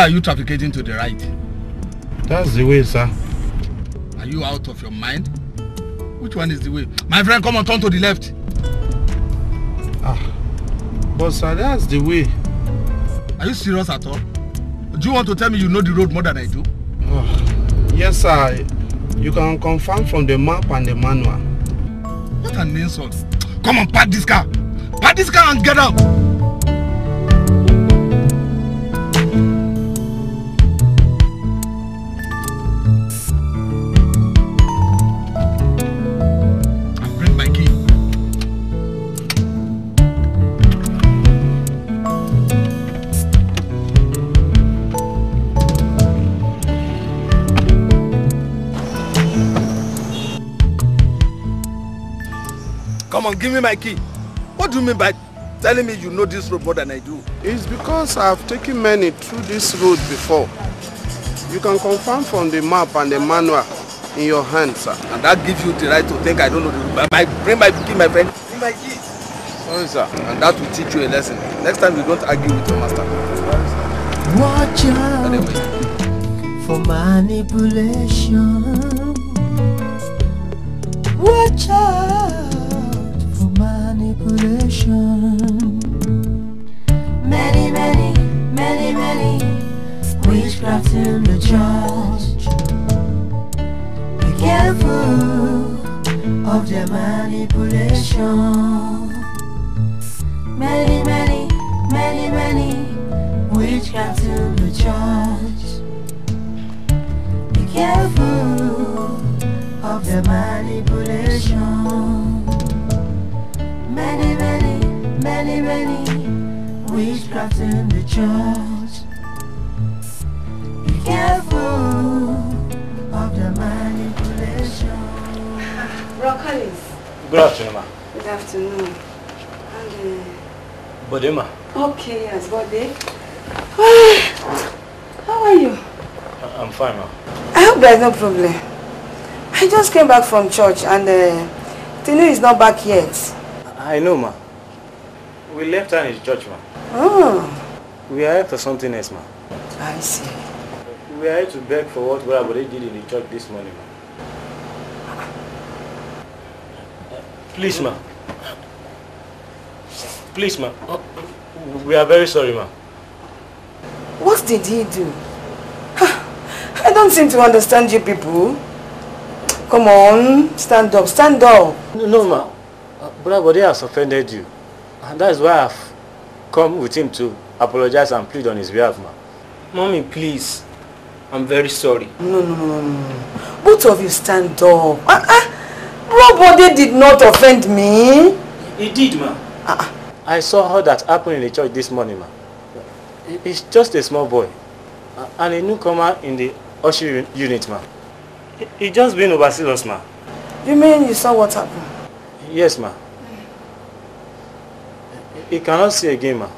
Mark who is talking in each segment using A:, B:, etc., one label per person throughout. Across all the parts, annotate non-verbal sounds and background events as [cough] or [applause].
A: Why are you trafficating to the right?
B: That's the way, sir.
A: Are you out of your mind? Which one is the way? My friend, come on, turn to the left.
B: Ah, but sir, that's the way.
A: Are you serious at all? Do you want to tell me you know the road more than I do?
B: Oh, yes, sir. You can confirm from the map and the manual.
A: What an insult. Come on, park this car. Park this car and get out. Give me my key. What do you mean by telling me you know this road more than I do?
B: It's because I've taken many through this road before. You can confirm from the map and the manual in your hand, sir.
A: And that gives you the right to think I don't know the road. My, bring my key, my friend. Bring my key.
B: Sorry, sir.
A: And that will teach you a lesson. Next time you don't argue with your master.
C: Watch out
A: Anyway,
C: for manipulation. Watch out manipulation. Many, many, many, many witchcraft in the church. Be careful of their manipulation. Many, many, many, many witchcraft in the church. Be careful of the manipulation. Many, many, many witchcraft in the church. Be careful of the manipulation.
D: Bro Collins,
E: Good afternoon, ma.
D: good afternoon. And,
E: Bode, ma.
D: uh, okay, yes, Bode. [sighs] How are you?
E: I- I'm fine, ma.
D: I hope there's no problem. I just came back from church and uh, Tinu is not back yet.
E: I know, ma. We left her in the church, ma.
D: Oh,
E: We are here for something else, ma.
D: I see.
E: We are here to beg for what Brother Bode did in the church this morning, ma. Please, ma. Please, ma. We are very sorry, ma.
D: What did he do? I don't seem to understand you people. Come on, stand up, stand up.
E: No, no ma. Uh, Brother Bode has offended you. And that is why I've come with him to apologize and plead on his behalf, ma.
F: Mommy, please. I'm very sorry.
D: No, no, no, no, no. Both of you stand up. Uh -uh. Nobody did not offend me.
F: He did, ma.
E: I saw how that happened in the church this morning, ma. He- He's just a small boy. And a newcomer in the usher unit, ma. He- He just been overzealous, ma.
D: You mean you saw what happened?
E: Yes, ma. He cannot see again, ma.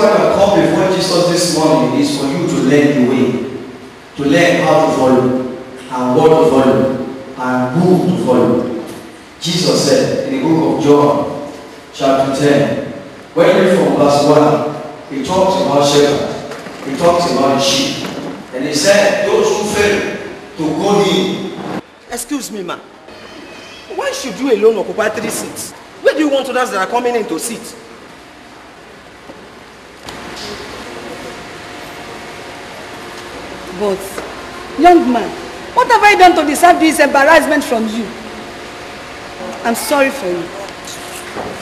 G: Why I come before Jesus this morning is for you to learn the way, to learn how to follow, and what to follow, and who to follow. Jesus said in the book of John, chapter 10, when you read from verse 1, he talks about shepherd, he talks about sheep, and he said, Those who fail to go in,
F: Excuse me, ma. Why should you alone occupy three seats? Where do you want others that are coming in to sit?
D: But, young man, what have I done to deserve this embarrassment from you? I'm sorry for you.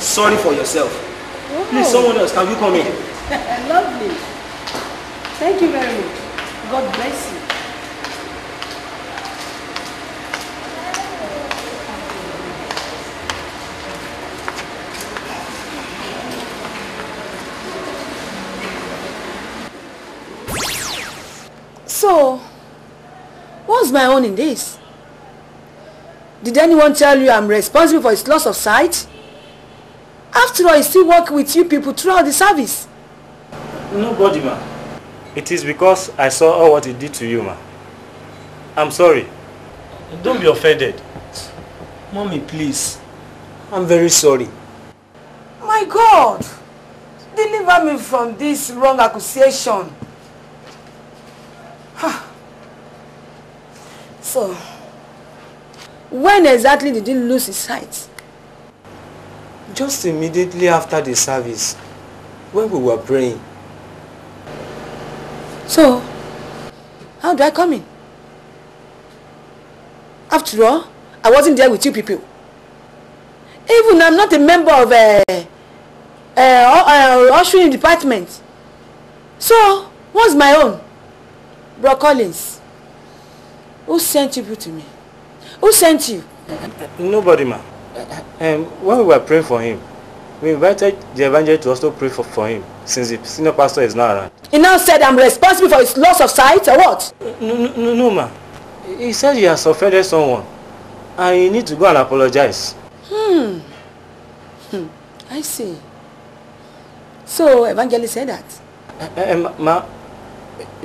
F: Sorry for yourself.
E: Please, someone else, can you come in? [laughs]
H: Lovely. Thank you very much. God bless you.
D: So, what's my own in this? Did anyone tell you I'm responsible for his loss of sight? After all, I still work with you people throughout the service.
E: Nobody, ma. It is because I saw all what he did to you, ma. I'm sorry. Don't be offended.
I: Mommy, please.
E: I'm very sorry.
D: My God! Deliver me from this wrong accusation. So, when exactly did he lose his sight?
J: Just immediately after the service, when we were praying.
D: So, how do I come in? After all, I wasn't there with you people. Even I'm not a member of a, uh, uh, uh, ushering department. So, what's my own? Bro Collins, who sent you to me? Who sent you?
E: Nobody, ma. Um, when we were praying for him, we invited the evangelist to also pray for, for him, since the senior pastor is not around.
D: He now said I'm responsible for his loss of sight or what?
E: No, no, no, ma. He said he has offended someone, and he need to go and apologize.
D: Hmm. hmm. I see. So, evangelist said that?
E: Uh, uh, ma,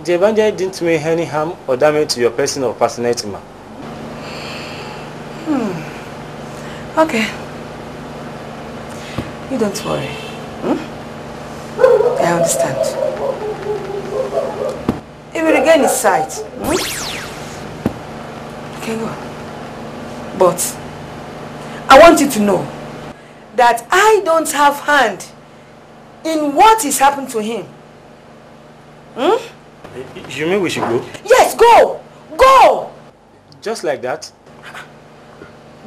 E: the evangelist didn't mean any harm or damage to your person or personality, ma.
D: Hmm. Okay. You don't worry. Hmm? I understand. He will regain his sight. Hmm? Okay, go. But I want you to know that I don't have hand in what is happened to him. Hmm?
E: You mean we should go?
D: Yes, go! Go!
E: Just like that?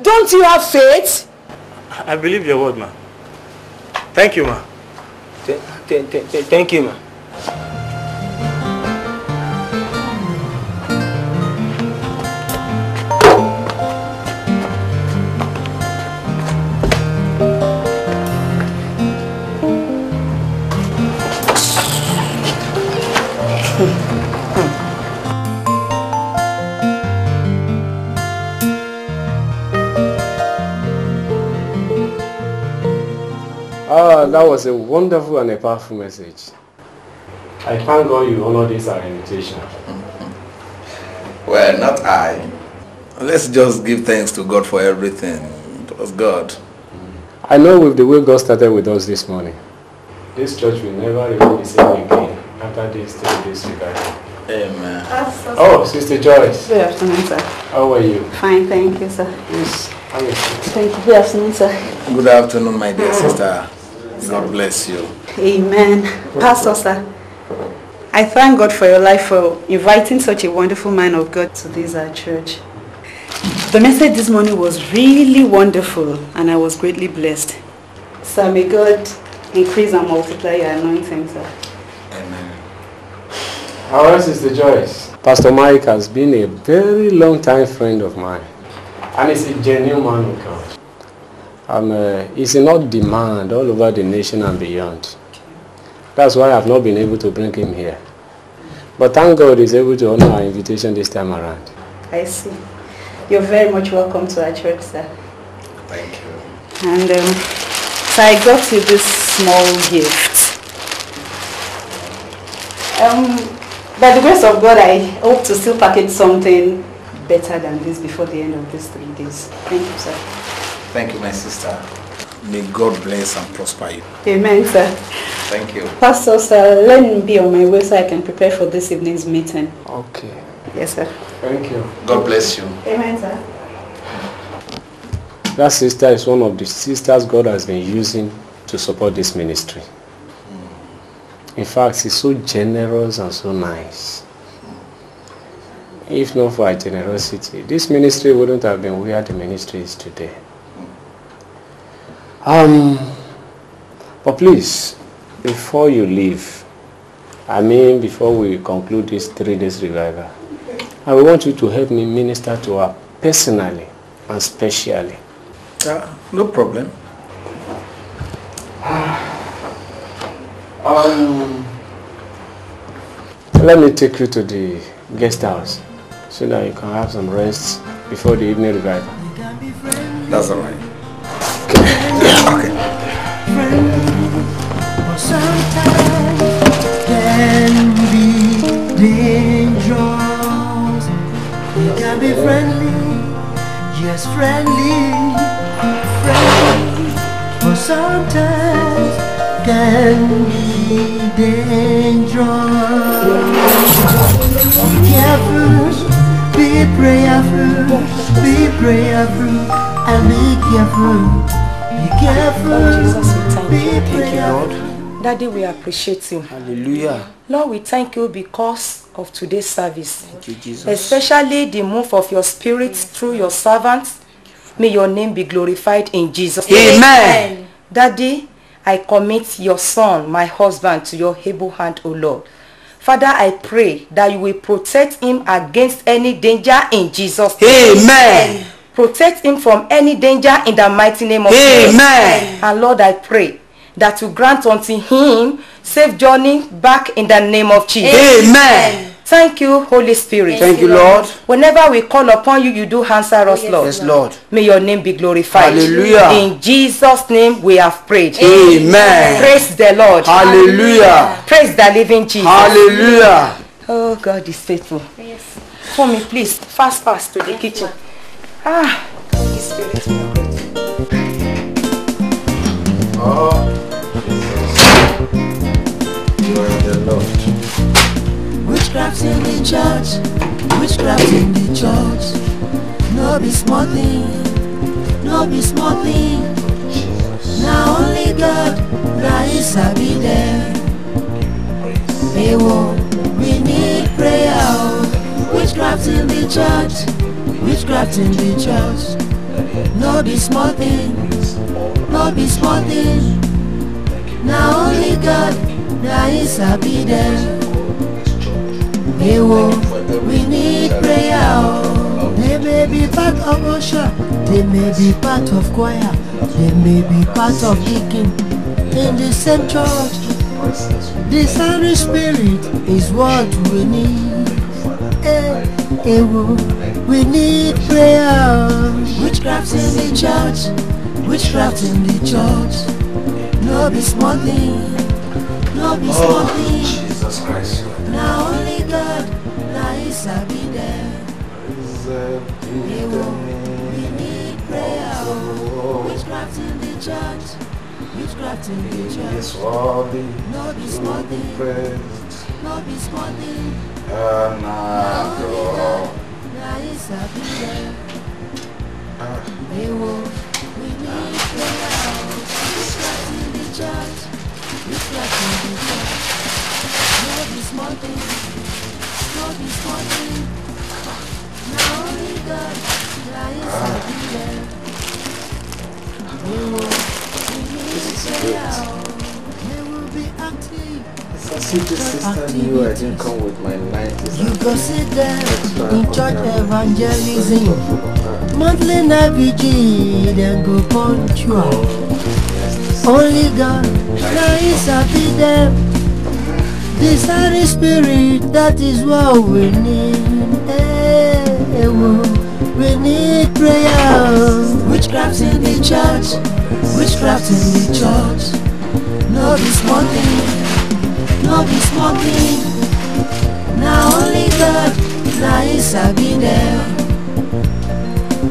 D: Don't you have faith?
E: I believe your word, ma. Thank you, ma.
J: Th th th thank you, ma.
K: Ah, that was a wonderful and a powerful message. I thank God you honored this our invitation.
L: Well, not I. Let's just give thanks to God for everything. It was God.
K: I know with the way God started with us this morning, this church will never remain the same again after this three days revival.
L: Amen.
K: Oh, Sister Joyce,
H: Good afternoon, sir.
K: how are you?
H: Fine, thank you, sir.
K: Please, have a seat.
H: Thank you. Good afternoon, sir.
L: Good afternoon, my dear sister. God bless you.
H: Amen. Pastor, sir. I thank God for your life for inviting such a wonderful man of God to this our church. The message this morning was really wonderful and I was greatly blessed. Sir, may God increase and multiply your anointing, sir.
K: How are Sister Joyce? Pastor Mike has been a very long time friend of mine. And he's a genuine man of God. Um, uh, he's in hot demand all over the nation and beyond. That's why I've not been able to bring him here. But thank God he's able to honor our invitation this time around.
H: I see. You're very much welcome to our church, sir.
L: Thank you.
H: And um, so I got you this small gift. Um, by the grace of God, I hope to still package something better than this before the end of these three days. Thank you, sir.
L: Thank you, my sister. May God bless and prosper you.
H: Amen, sir.
L: Thank you.
H: Pastor, sir, let me be on my way so I can prepare for this evening's meeting.
K: Okay.
H: Yes, sir.
K: Thank you.
L: God bless you.
H: Amen, sir.
K: That sister is one of the sisters God has been using to support this ministry. Hmm. In fact, she's so generous and so nice. If not for her generosity, this ministry wouldn't have been where the ministry is today. Um, But please, before you leave, I mean before we conclude this three days revival, I want you to help me minister to her personally and specially.
M: Uh, no problem.
K: Um, let me take you to the guest house so that you can have some rest before the evening revival.
M: That's all right.
C: Sometimes can be friendly, just friendly, friendly. But sometimes can be dangerous. Be careful, be prayerful, be prayerful, and be careful. Be careful, be prayerful.
N: Daddy, we appreciate you.
G: Hallelujah.
N: Lord, we thank you because of today's service.
G: Thank you, Jesus.
N: Especially the move of your spirit through your servants. May your name be glorified in Jesus' name.
G: Amen.
N: Daddy, I commit your son, my husband, to your able hand, O Lord. Father, I pray that you will protect him against any danger in Jesus' name.
G: Amen.
N: Protect him from any danger in the mighty name of Jesus.
G: Amen.
N: And Lord, I pray that you grant unto him safe journey back in the name of Jesus.
G: Amen.
N: Thank you, Holy Spirit.
G: Thank you, Lord.
N: Whenever we call upon you, you do answer us, Lord.
G: Yes, Lord.
N: May your name be glorified.
G: Hallelujah.
N: In Jesus' name we have prayed.
G: Amen.
N: Praise the Lord.
G: Hallelujah.
N: Praise the living Jesus.
G: Hallelujah.
N: Oh, God is faithful. Yes. For me, please, fast, fast to the kitchen. Ah, Holy Spirit, we are grateful.
M: You are the Lord.
C: Witchcraft in the church, witchcraft in the church. No be small thing, no be small thing. Now only God, now He sabi there. Ewo, we need prayer. oh. Witchcraft in the church, witchcraft in the church. No be small thing, no be small thing. Now only God, now He sabi there. Ewo, we need prayer. oh. They may be part of usher, they may be part of choir, they may be part of deacon in the same church. The Holy Spirit is what we need. Eh, ewo, we need prayer. Witchcraft in the church, witchcraft in the church. No be small thing, no be small thing.
M: Jesus Christ.
C: Now only God, now He sabi there. Ewo, we need prayer. oh. Witchcraft in the church, witchcraft in the
M: Yes,
C: church. No be small
M: to be
C: thing, no be small thing.
M: and
C: Now only God,
M: adored.
C: now He sabi there. We need prayer. oh. Witchcraft in the church, witchcraft in the church. No be small thing, no be small thing. Now need prayer. oh. They will be active.
M: See, the sister knew I didn't come with my 90s.
C: You go sit there in church evangelism. Monthly night vigil, then go punch you out. Only God, now is happy them. This Holy Spirit, that is what we need. Eh, eh, whoa. we need prayer. Witchcraft in the church, witchcraft in the church. No this small thing, no be small thing. Now only God, now He sabi there.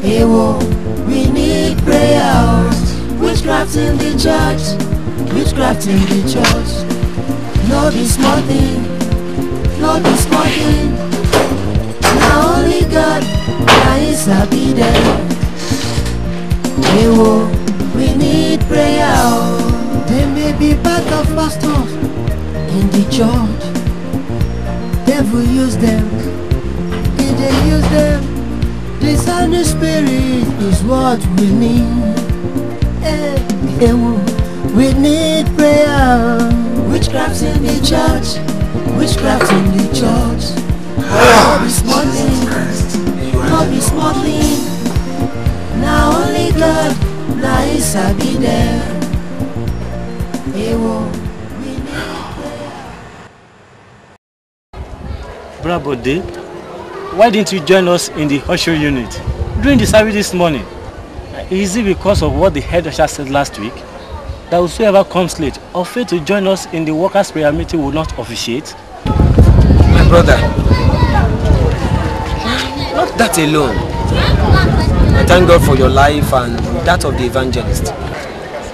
C: Ewo, we need prayer. Witchcraft in the church, witchcraft in the church. No be small thing, no be small thing. Now only God, now He sabi there. Ewo, we need prayer. They may be part of pastors in the church. Devil use them, he they use them. This Holy Spirit is what we need. Eh, ewo, We need prayer. Witchcraft in the church. Witchcraft in the church. No be smuggling. No be smuggling. Now only God na He sabi there.
E: Bro Bode, why didn't you join us in the usher unit during the service this morning? Is it because of what the head usher said last week? That whosoever comes late or fail to join us in the workers' prayer meeting will not officiate?
J: My brother, not that alone. I thank God for your life and that of the evangelist.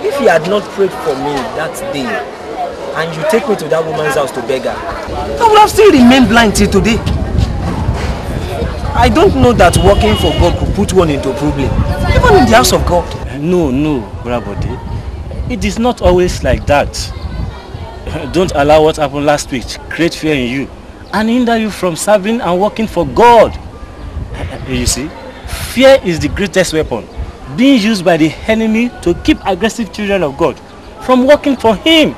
J: If he had not prayed for me that day, and you take me to that woman's house to beg her, I would have still remained blind till today. I don't know that working for God could put one into problem, even in the house of God.
E: No, no, Bro Bode. It is not always like that. [laughs] Don't allow what happened last week to create fear in you and hinder you from serving and working for God. [laughs] You see, fear is the greatest weapon being used by the enemy to keep aggressive children of God from working for him.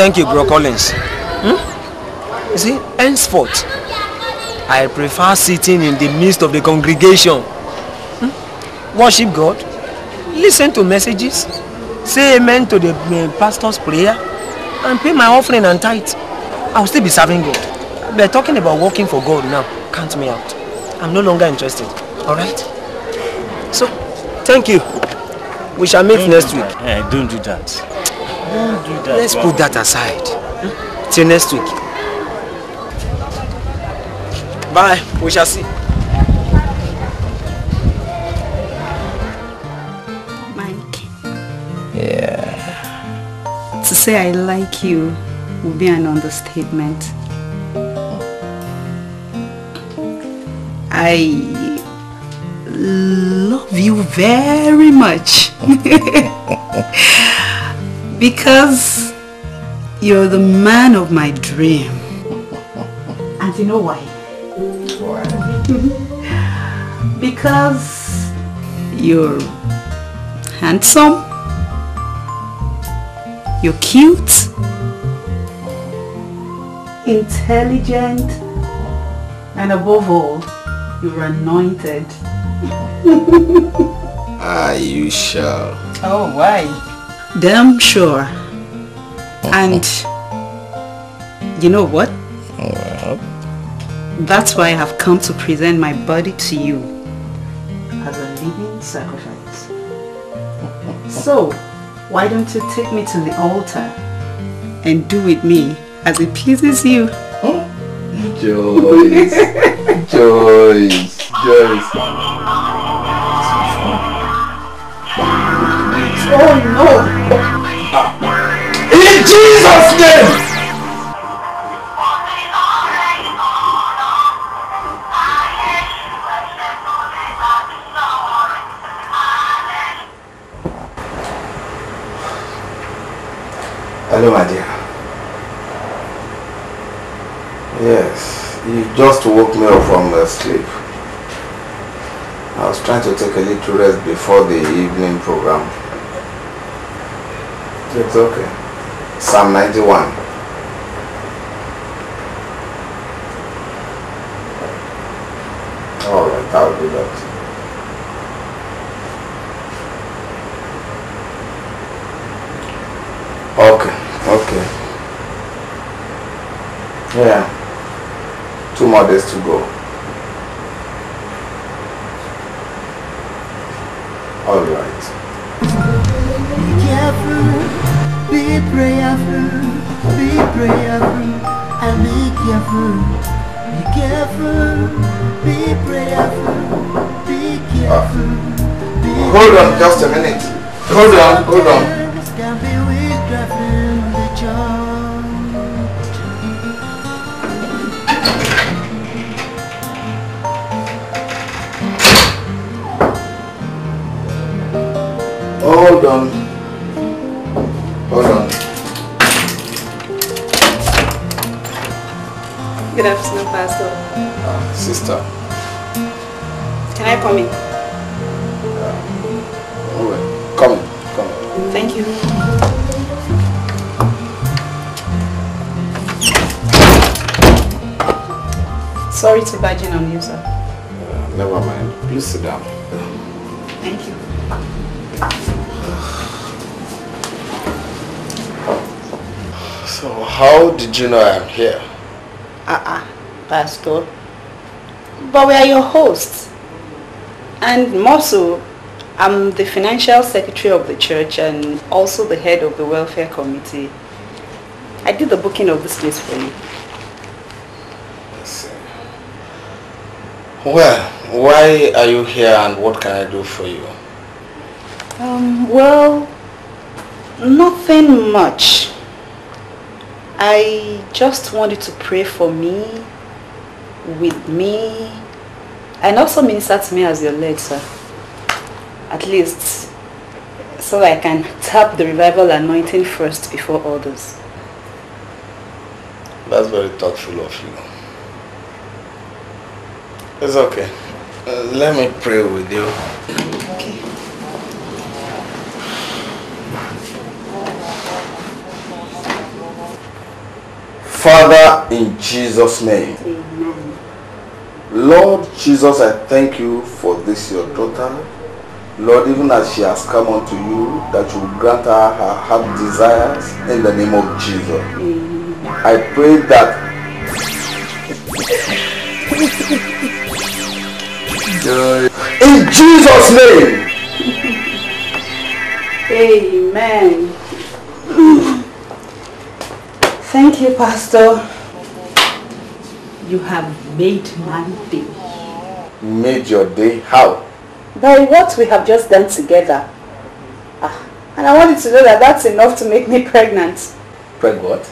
J: Thank you, Bro Collins. Hmm? You see, henceforth, I prefer sitting in the midst of the congregation. Hmm? Worship God, listen to messages, say amen to the uh, pastor's prayer, and pay my offering and tithe. I will still be serving God. But talking about working for God now, count me out. I'm no longer interested. Alright? So, thank you. We shall meet
E: Don't
J: next week.
E: that. Eh, don't do that. Don't do that.
J: Let's put that aside. Hmm? Till next week. Bye. We shall see.
H: Mike. Yeah. To say I like you would be an understatement. I love you very much. [laughs] because you're the man of my dream. And you know why? Why? [laughs] because you're handsome, you're cute, intelligent, and above all, you're anointed. [laughs]
M: Are you sure?
H: Oh, why? Damn sure. Uh-huh. And you know what? That's why I have come to present my body to you as a living sacrifice. [laughs] So, why don't you take me to the altar and do with me as it pleases you? [laughs]
M: Joyce. Joyce. Joyce.
H: Oh no!
M: In Jesus' name! Hello, my dear. Yes, you just woke me up from uh, sleep. I was trying to take a little rest before the evening program. It's okay. Psalm 91. Alright, I'll do that. Okay, okay. Yeah. Two more days to go.
H: Your hosts. And more so, I'm the financial secretary of the church and also the head of the welfare committee. I did the booking of this place for you.
M: Well, why are you here and what can I do for you?
H: Um, well, nothing much. I just wanted to pray for me, with me, and also minister to me as your leg, sir. At least, so I can tap the revival anointing first before others.
M: That's very thoughtful of you. It's okay. Uh, let me pray with you.
H: Okay.
M: Father, in Jesus' name.
H: Amen.
M: Lord Jesus, I thank you for this, your daughter. Lord, even as she has come unto you, that you will grant her her heart desires in the name of Jesus. I pray that [laughs] in Jesus' name.
H: Amen. Thank you, Pastor. You have made my day.
M: Made your day how?
H: By what we have just done together. Ah, and I wanted to know that that's enough to make me pregnant.
M: Preg what?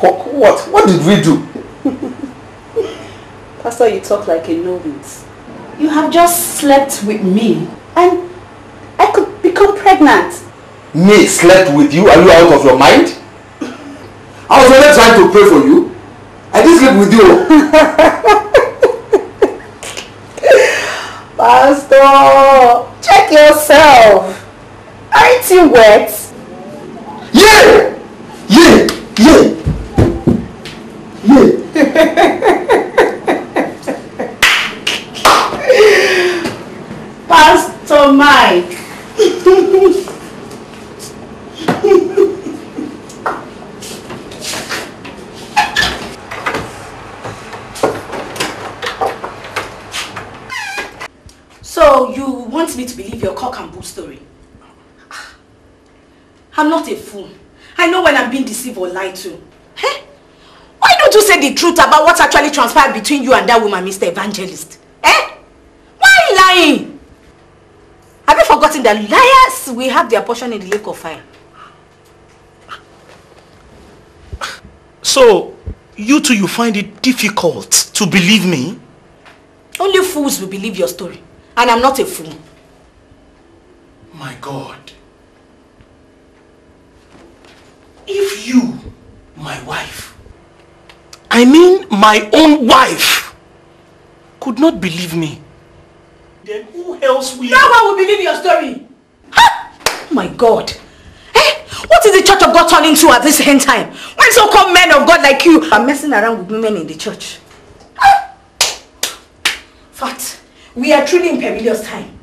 M: What? What, what did we do? [laughs]
H: Pastor, you talk like a novice. You have just slept with me and I could become pregnant.
M: Me slept with you? Are you out of your mind? I was only trying to pray for you. I didn't sleep with you.
H: Pastor, check yourself. Aren't you wet?
M: Yeah! Yeah! Yeah! Yeah! [laughs]
H: Pastor Mike. [laughs]
D: So me to believe your cock and bull story? I'm not a fool. I know when I'm being deceived or lied to. Eh? Why don't you say the truth about what actually transpired between you and that woman, Mr. Evangelist? Eh? Why lying? Have you forgotten that liars will have their portion in the lake of fire?
L: So, you two, you find it difficult to believe me?
D: Only fools will believe your story. And I'm not a fool.
L: My God. If you, my wife, I mean my own wife, could not believe me, then who else will?
D: No one will believe your story. Oh my God. Eh? What is the church of God turning to at this end time? When so-called men of God like you are messing around with women in the church? Huh? Fact, we are truly in perilous time.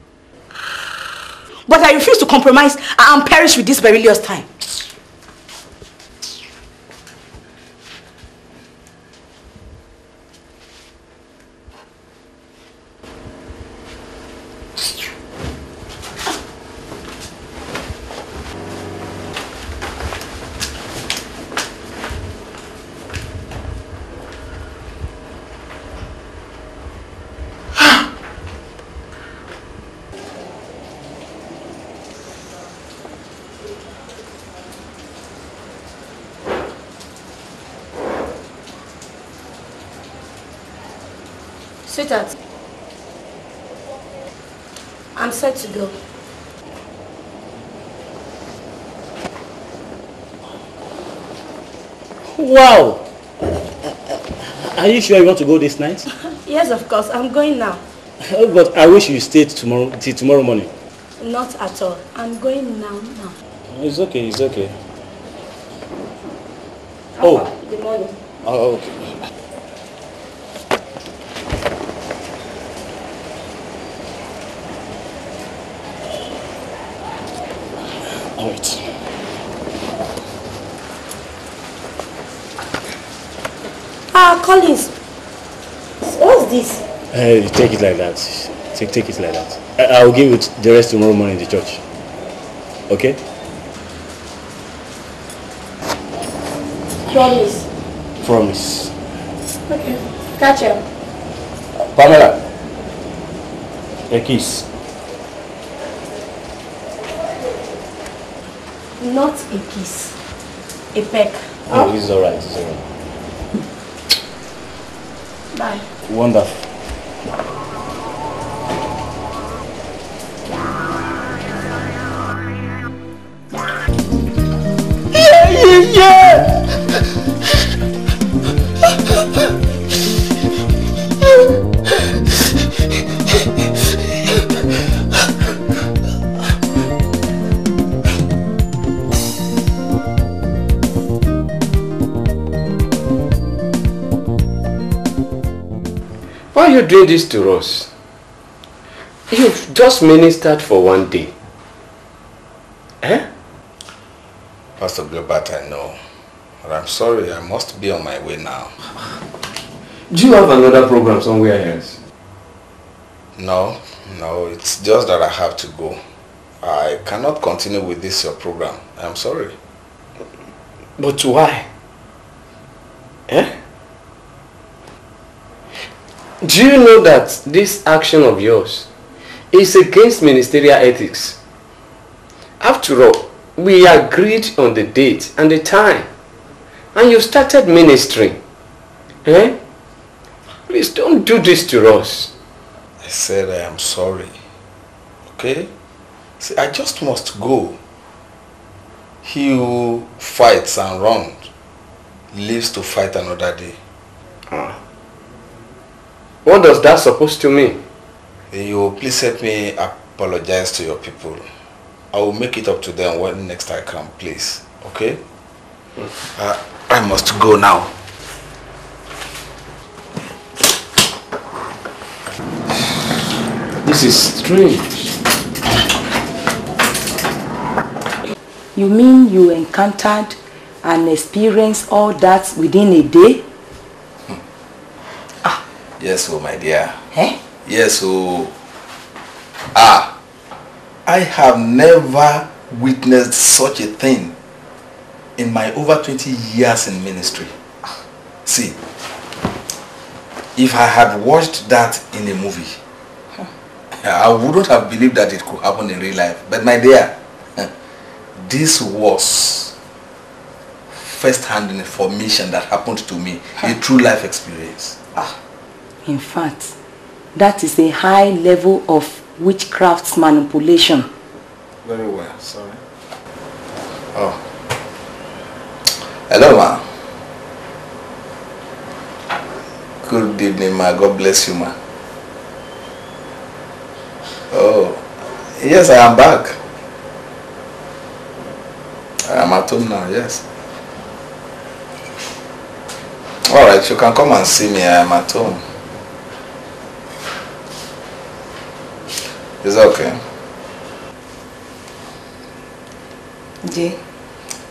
D: But I refuse to compromise and perish with this perilous time. Sweetheart, I'm set to go.
E: Wow! Are you sure you want to go this night? [laughs]
D: Yes, of course. I'm going now.
E: Oh, but I wish you stayed tomorrow till tomorrow morning.
D: Not at all. I'm going now, now.
E: It's okay, it's okay. Oh.
N: Good morning.
E: Oh, okay. Alright.
N: Ah, Collins. What's this?
E: Hey, take it like that. Take, take it like that. I, I'll give it the rest tomorrow morning in the church. Okay?
N: Promise.
E: Promise.
N: Okay. Catch you.
E: Pamela. A kiss.
N: Not a kiss. A peck.
E: Oh, it's alright, it's alright.
N: Bye.
E: Wonderful.
K: You doing this to us? You've just ministered for one day. Eh?
M: Pastor Gilbert, I know. But I'm sorry, I must be on my way now.
K: Do you have another program somewhere else?
M: No, no, it's just that I have to go. I cannot continue with this your program. I'm sorry.
K: But why? Eh? Do you know that this action of yours is against ministerial ethics? After all, we agreed on the date and the time. And you started ministering. Eh? Please don't do this to us.
M: I said I am sorry. Okay? See, I just must go. He who fights and runs lives to fight another day.
K: Ah. What does that supposed to mean?
M: You please help me apologize to your people. I will make it up to them when next I come, please. Okay? Uh, I must go now.
K: This is strange.
N: You mean you encountered and experienced all that within a day?
M: Yes, oh my dear.
N: Eh?
M: Yes, oh. Ah, I have never witnessed such a thing in my over 20 years in ministry. See, if I had watched that in a movie, I wouldn't have believed that it could happen in real life. But my dear, this was first-hand information that happened to me, a true life experience.
N: In fact, that is a high level of witchcraft manipulation.
M: Very well, sorry. Oh. Hello, ma. Good evening, ma. God bless you, ma. Oh, yes, I am back. I am at home now, yes. All right, you can come and see me. I am at home. Is that okay?
N: Jay,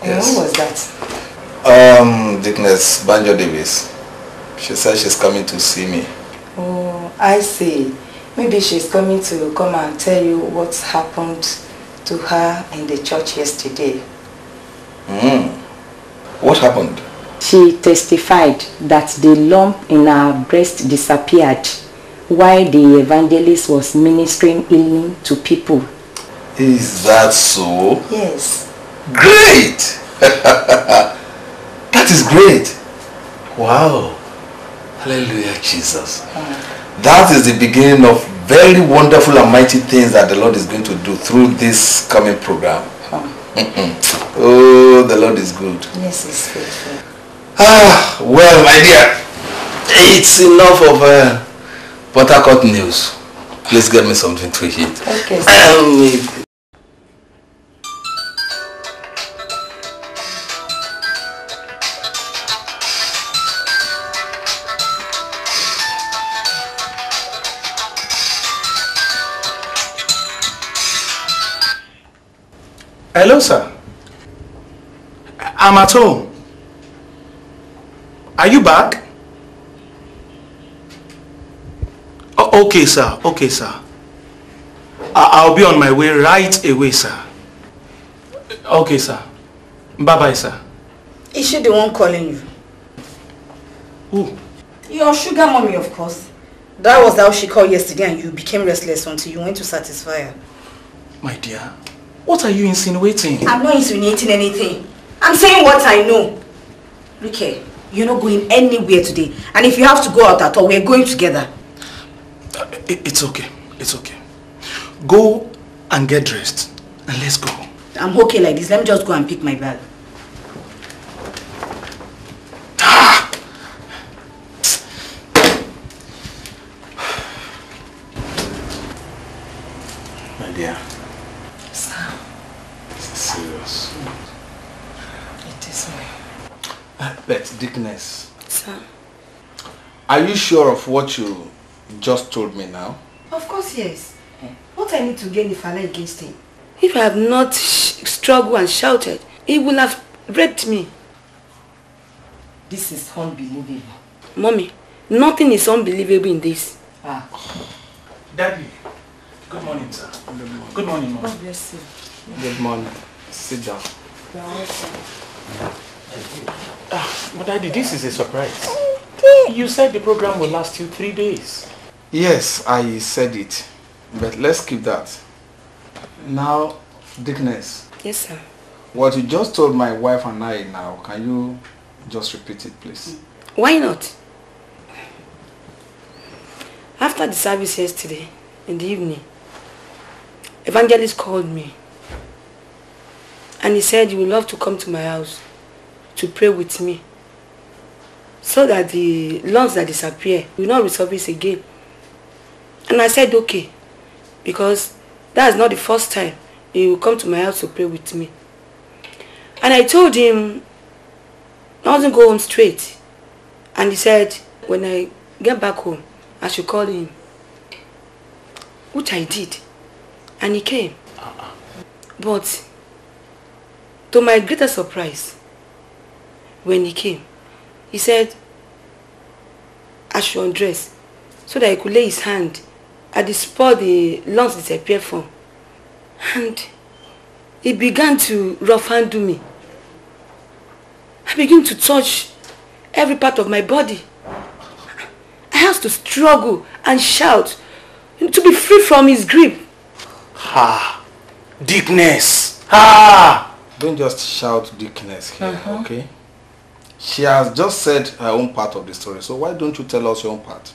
M: Yes.
N: when was that?
M: Um, Deaconess Banjo Davis. She said she's coming to see me.
N: Oh, I see. Maybe she's coming to come and tell you what happened to her in the church yesterday.
M: Mm. What happened?
N: She testified that the lump in her breast disappeared while the evangelist was ministering healing to people.
M: Is that so?
N: Yes.
M: Great! [laughs] that is great. Wow. Hallelujah, Jesus. That is the beginning of very wonderful and mighty things that the Lord is going to do through this coming program. [laughs] oh, the Lord is good.
N: Yes, it's faithful.
M: Ah, well, my dear, it's enough of uh, Port Harcourt News. Please get me something to eat.
N: Okay.
M: Um, [coughs]
L: Hello, sir. I'm at home. Are you back? Okay, sir. Okay, sir. I- I'll be on my way right away, sir. Okay, sir. Bye-bye, sir.
D: Is she the one calling you?
L: Who?
D: Your sugar mommy, of course. That was how she called yesterday and you became restless until you went to satisfy her.
L: My dear, what are you insinuating?
D: I'm not insinuating anything. I'm saying what I know. Look here, you're not going anywhere today. And if you have to go out at all, we're going together.
L: It- It's okay. It's okay. Go and get dressed and let's go.
D: I'm okay like this. Let me just go and pick my bag.
L: My dear,
D: Sir,
L: this is serious.
D: it is me.
M: Uh, But Dickness,
D: Sir.
M: are you sure of what you just told me now?
D: Of course, yes. What I need to gain if I lie against him? If I have not sh struggled and shouted, he will have raped me. This is unbelievable. Mommy, nothing is unbelievable in this. Ah.
L: Daddy, good morning, sir. Good morning, mom.
D: God bless you.
M: Good morning. Sit down.
L: Ah, but Daddy, this is a surprise. You said the program will last you three days.
M: Yes, I said it. But let's keep that. Now, Deaconess,
D: Yes, sir.
M: what you just told my wife and I now, can you just repeat it, please?
D: Why not? After the service yesterday, in the evening, Evangelist called me. And he said he would love to come to my house to pray with me. So that the lungs that disappear will not resurface again. And I said okay. Because that's not the first time he will come to my house to pray with me. And I told him I wasn't go home straight. And he said, when I get back home, I should call him. Which I did. And he came. But, to my greatest surprise, when he came, he said, I should undress so that he could lay his hand at the spot the lungs disappeared from. And he began to rough handle me. I began to touch every part of my body. I had to struggle and shout to be free from his grip.
L: Ha! Dickness! Ha!
M: Don't just shout Dickness here, okay? She has just said her own part of the story, so why don't you tell us your own part?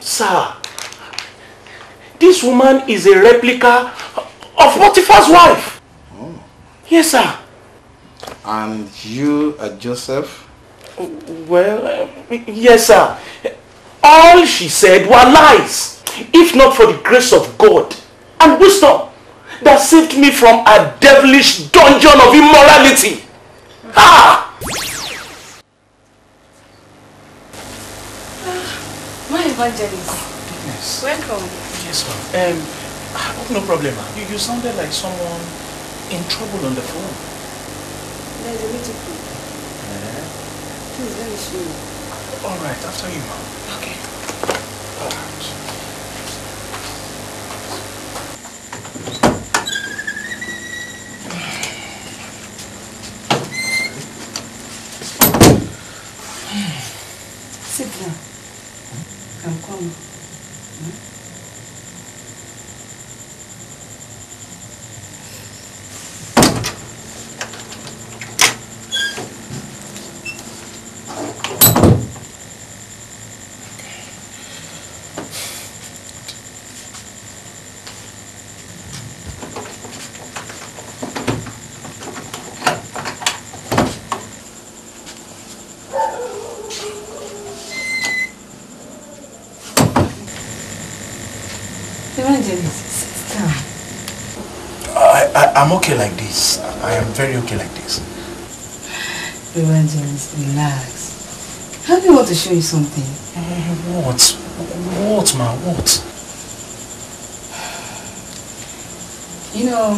L: Sir, this woman is a replica of Potiphar's wife. Yes, sir.
M: And you are Joseph?
L: Well, uh, yes, sir. All she said were lies. If not for the grace of God and wisdom that saved me from a devilish dungeon of immorality. Ah!
D: My evangelist.
L: Yes.
D: Welcome.
L: Yes, ma'am. Um, I hope no problem. ma'am. You, you sounded like someone in trouble on the phone.
D: There's a meeting. Please let me show you.
L: All right, after you, ma'am.
D: Okay.
L: All right.
D: Sit down. I'm coming. Evangelist, sit down.
L: I, I, I'm okay like this. I am very okay like this.
D: Evangelist, relax. Help me want to show you something.
L: What? What, ma? What?
D: You know,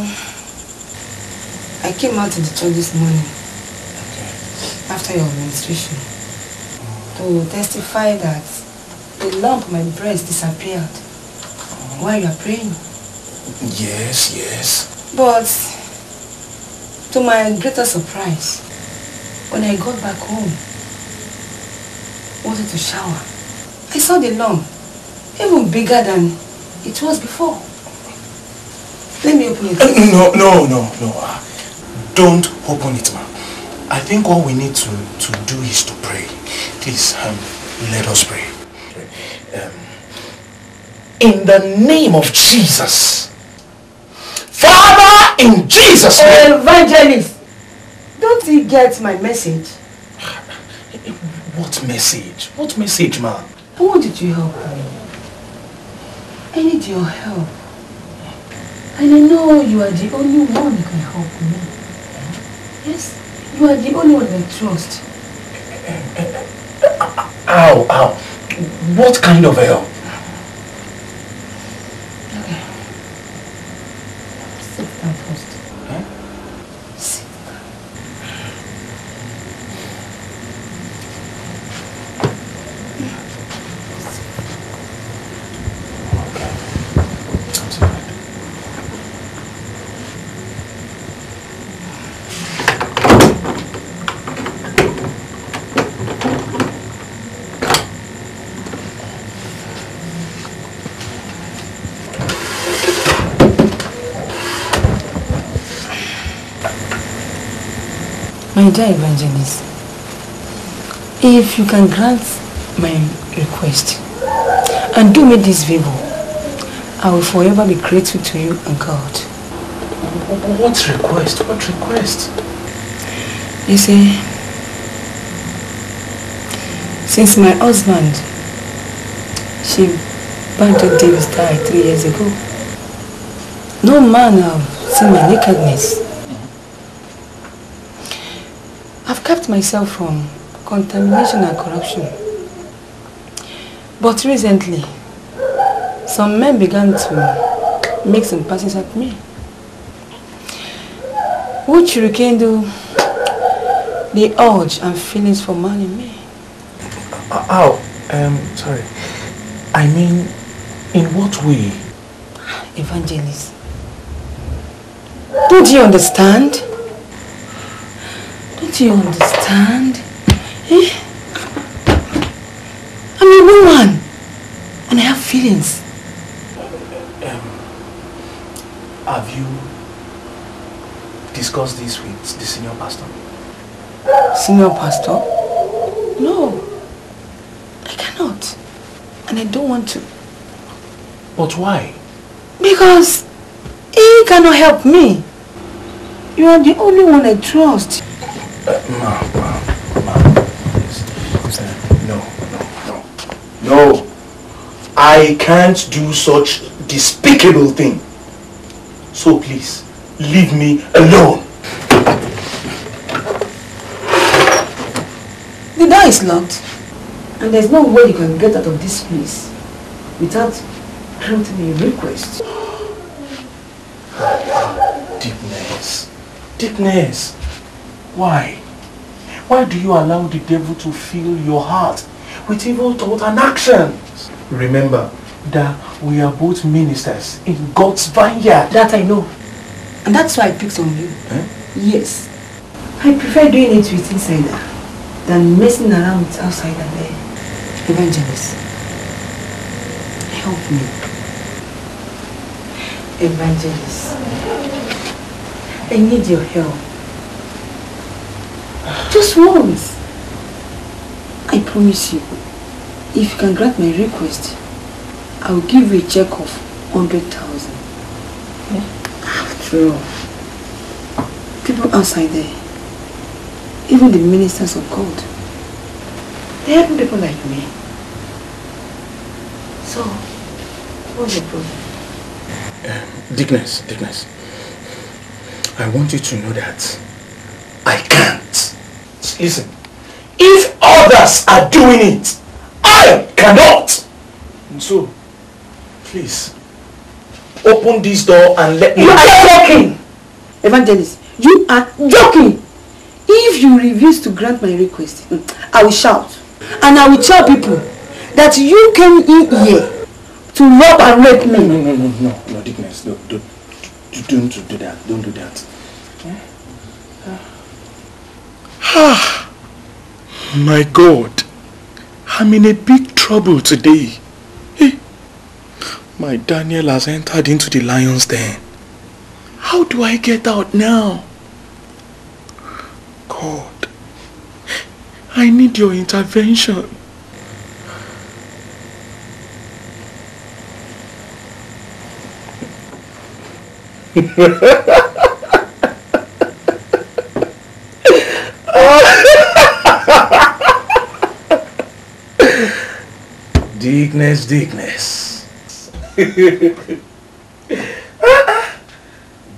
D: I came out to the church this morning okay. after your administration to testify that the lump on my breast disappeared while you are praying.
L: Yes, yes.
D: But to my greater surprise, when I got back home, wanted to shower, I saw the lump even bigger than it was before. Let me open it.
L: No, no, no, no. uh, Don't open it, ma. I think what we need to, to do is to pray. Please, um, let us pray. Um, in the name of Jesus. Father, in Jesus' oh, name.
D: Evangelist, don't you get my message?
L: What message? What message, ma?
D: I wanted you to help me. I need your help. And I know you are the only one who can help me. Yes, you are the only one I trust.
L: Ow, ow. What kind of help?
D: Okay. Sit down first. Sit down. My dear evangelist, if you can grant my request and do me this favor, I will forever be grateful to you and God.
L: What request? What request?
D: You see, since my husband, she Banton Davis died three years ago, no man have seen my nakedness. Myself from contamination and corruption. But recently, some men began to make some passes at me, which rekindle the urge and feelings for man in me.
L: Ow, um, sorry. I mean, in what way?
D: Evangelist, don't you understand? Don't you understand? Eh? I'm a woman and I have feelings.
L: Have you discussed this with the senior pastor?
D: Senior pastor? No, I cannot. And I don't want to.
L: But why?
D: Because he cannot help me. You are the only one I trust.
L: Ma, ma, ma, please. No, no, no. No. I can't do such despicable thing. So please, leave me alone.
D: The door is locked. And there's no way you can get out of this place without granting a request.
L: Deepness. Deepness. Why? Why do you allow the devil to fill your heart with evil thoughts and actions? Remember that we are both ministers in God's vineyard.
D: That I know. And that's why I picked on you.
L: Eh?
D: Yes. I prefer doing it with insider than messing around with outsider there. Evangelist, help me. Evangelist, I need your help. Just once. I promise you, if you can grant my request, I will give you a check of 100,000. After all, people outside there, even the ministers of God, they help people like me. So, what's the problem?
L: Eh, Deaconess, Deaconess. I want you to know that I can't. Listen, if others are doing it, I cannot. And so, please, open this door and let me...
D: You are talking! Evangelist, you are joking. If you refuse to grant my request, mm, I will shout. And I will tell people that you came in here to rob and rape
L: No,
D: me.
L: no, no, no, no, no, Deaconess, no, don't, don't, don't do that, don't do that. Ah, [sighs] my God, I'm in a big trouble today. Eh, My Daniel has entered into the lion's den. How do I get out now? God, I need your intervention. [laughs] Deaconess, Deaconess. [laughs]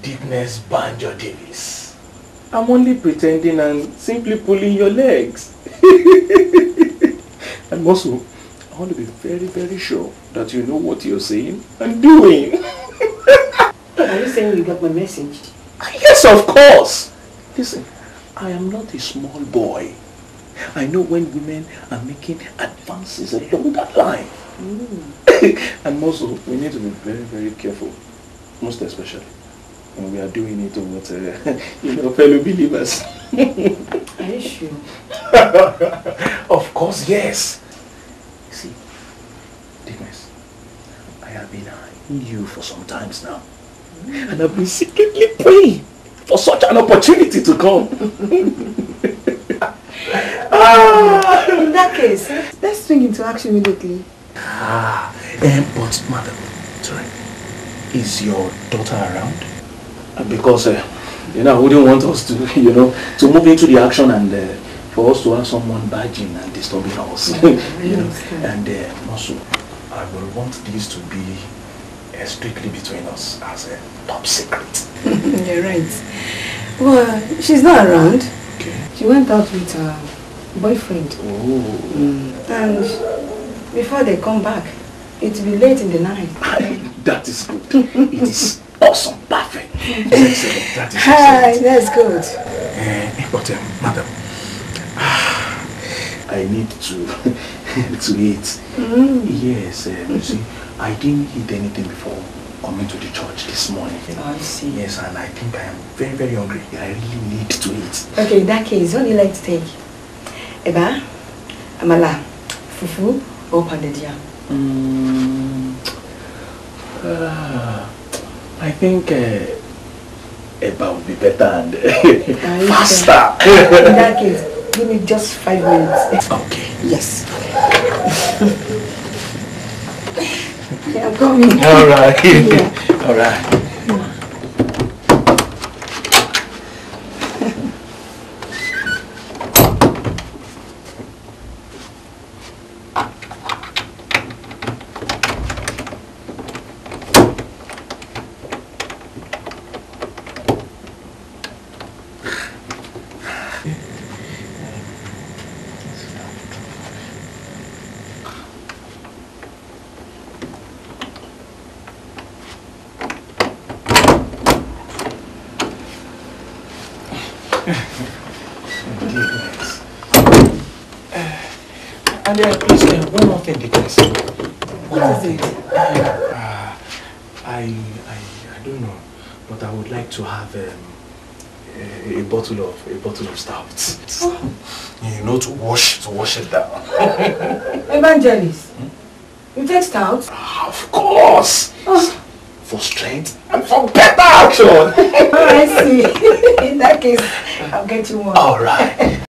L: Deaconess Banjo Davis. I'm only pretending and simply pulling your legs. [laughs] and also, I want to be very, very sure that you know what you're saying and doing. [laughs]
D: Are you saying you got my message?
L: Yes, of course. Listen, I am not a small boy. I know when women are making advances along that line. [laughs] and also, we need to be very, very careful. Most especially when we are doing it with, uh, [laughs] you know, fellow believers.
D: Are you sure? [laughs]
L: of course, yes. You see, Deaconess, I have been eyeing you for some times now. And I've been secretly praying for such an opportunity to come.
D: In that case, let's swing into action immediately.
L: Ah, um, but madam, sorry, is your daughter around? Uh, Because, uh, you know, I wouldn't want us to, [laughs] you know, to move into the action and uh, for us to have someone barging and disturbing us, [laughs] you know. And uh, also, I will want this to be uh, strictly between us as a top secret. [laughs]
D: You're right. Well, she's not around. Okay. She went out with her boyfriend.
L: Oh.
D: And before they come back, it will be late in the night. [laughs]
L: That is good. it is awesome, perfect. Excellent. That is
D: Hi,
L: excellent.
D: that's good.
L: Eh, but um, madam, [sighs] I need to [laughs] to eat.
D: Mm.
L: Yes, um, you see, I didn't eat anything before coming to the church this morning.
D: I see.
L: Yes, and I think I am very, very hungry. I really need to eat.
D: Okay, in that case, what do you like to take? Eba, amala, fufu, or pounded yam?
L: Mm, uh, I think uh, Eba would be better and [laughs] faster.
D: in that case, give me just five minutes.
L: Okay.
D: Yes. [laughs] yeah, I'm coming.
L: All right. [laughs]
D: Yeah.
L: All right. Goodness. Uh, and uh, please, uh, one more thing, Dickens. One more thing. Uh, I, I, I don't know, but I would like to have um, a, a bottle of a bottle of stout. You know, to wash to wash it down.
D: Evangelist, you take stout?
L: Of course. For strength and for better action. [laughs]
D: oh, I see. [laughs] in that case, I'll get you one.
L: All right.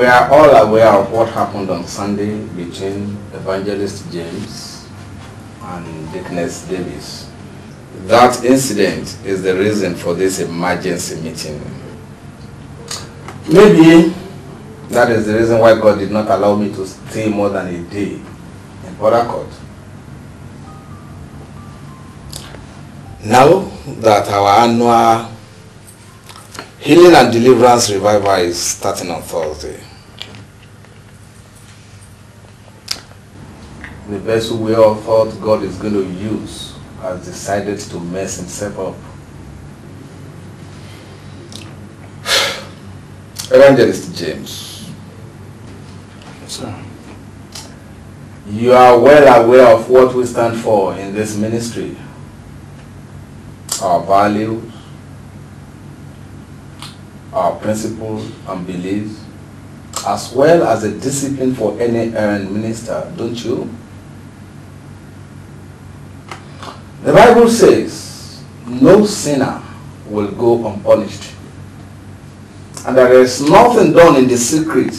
M: We are all aware of what happened on Sunday between Evangelist James and Deaconess Davis. That incident is the reason for this emergency meeting. Maybe that is the reason why God did not allow me to stay more than a day in Port Harcourt. Now that our annual Healing and Deliverance Revival is starting on Thursday. The vessel we all thought God is going to use has decided to mess himself up. Evangelist James.
L: Sir.
M: You are well aware of what we stand for in this ministry. Our values, our principles and beliefs, as well as a discipline for any errand minister, don't you? The Bible says, no sinner will go unpunished. And there is nothing done in the secret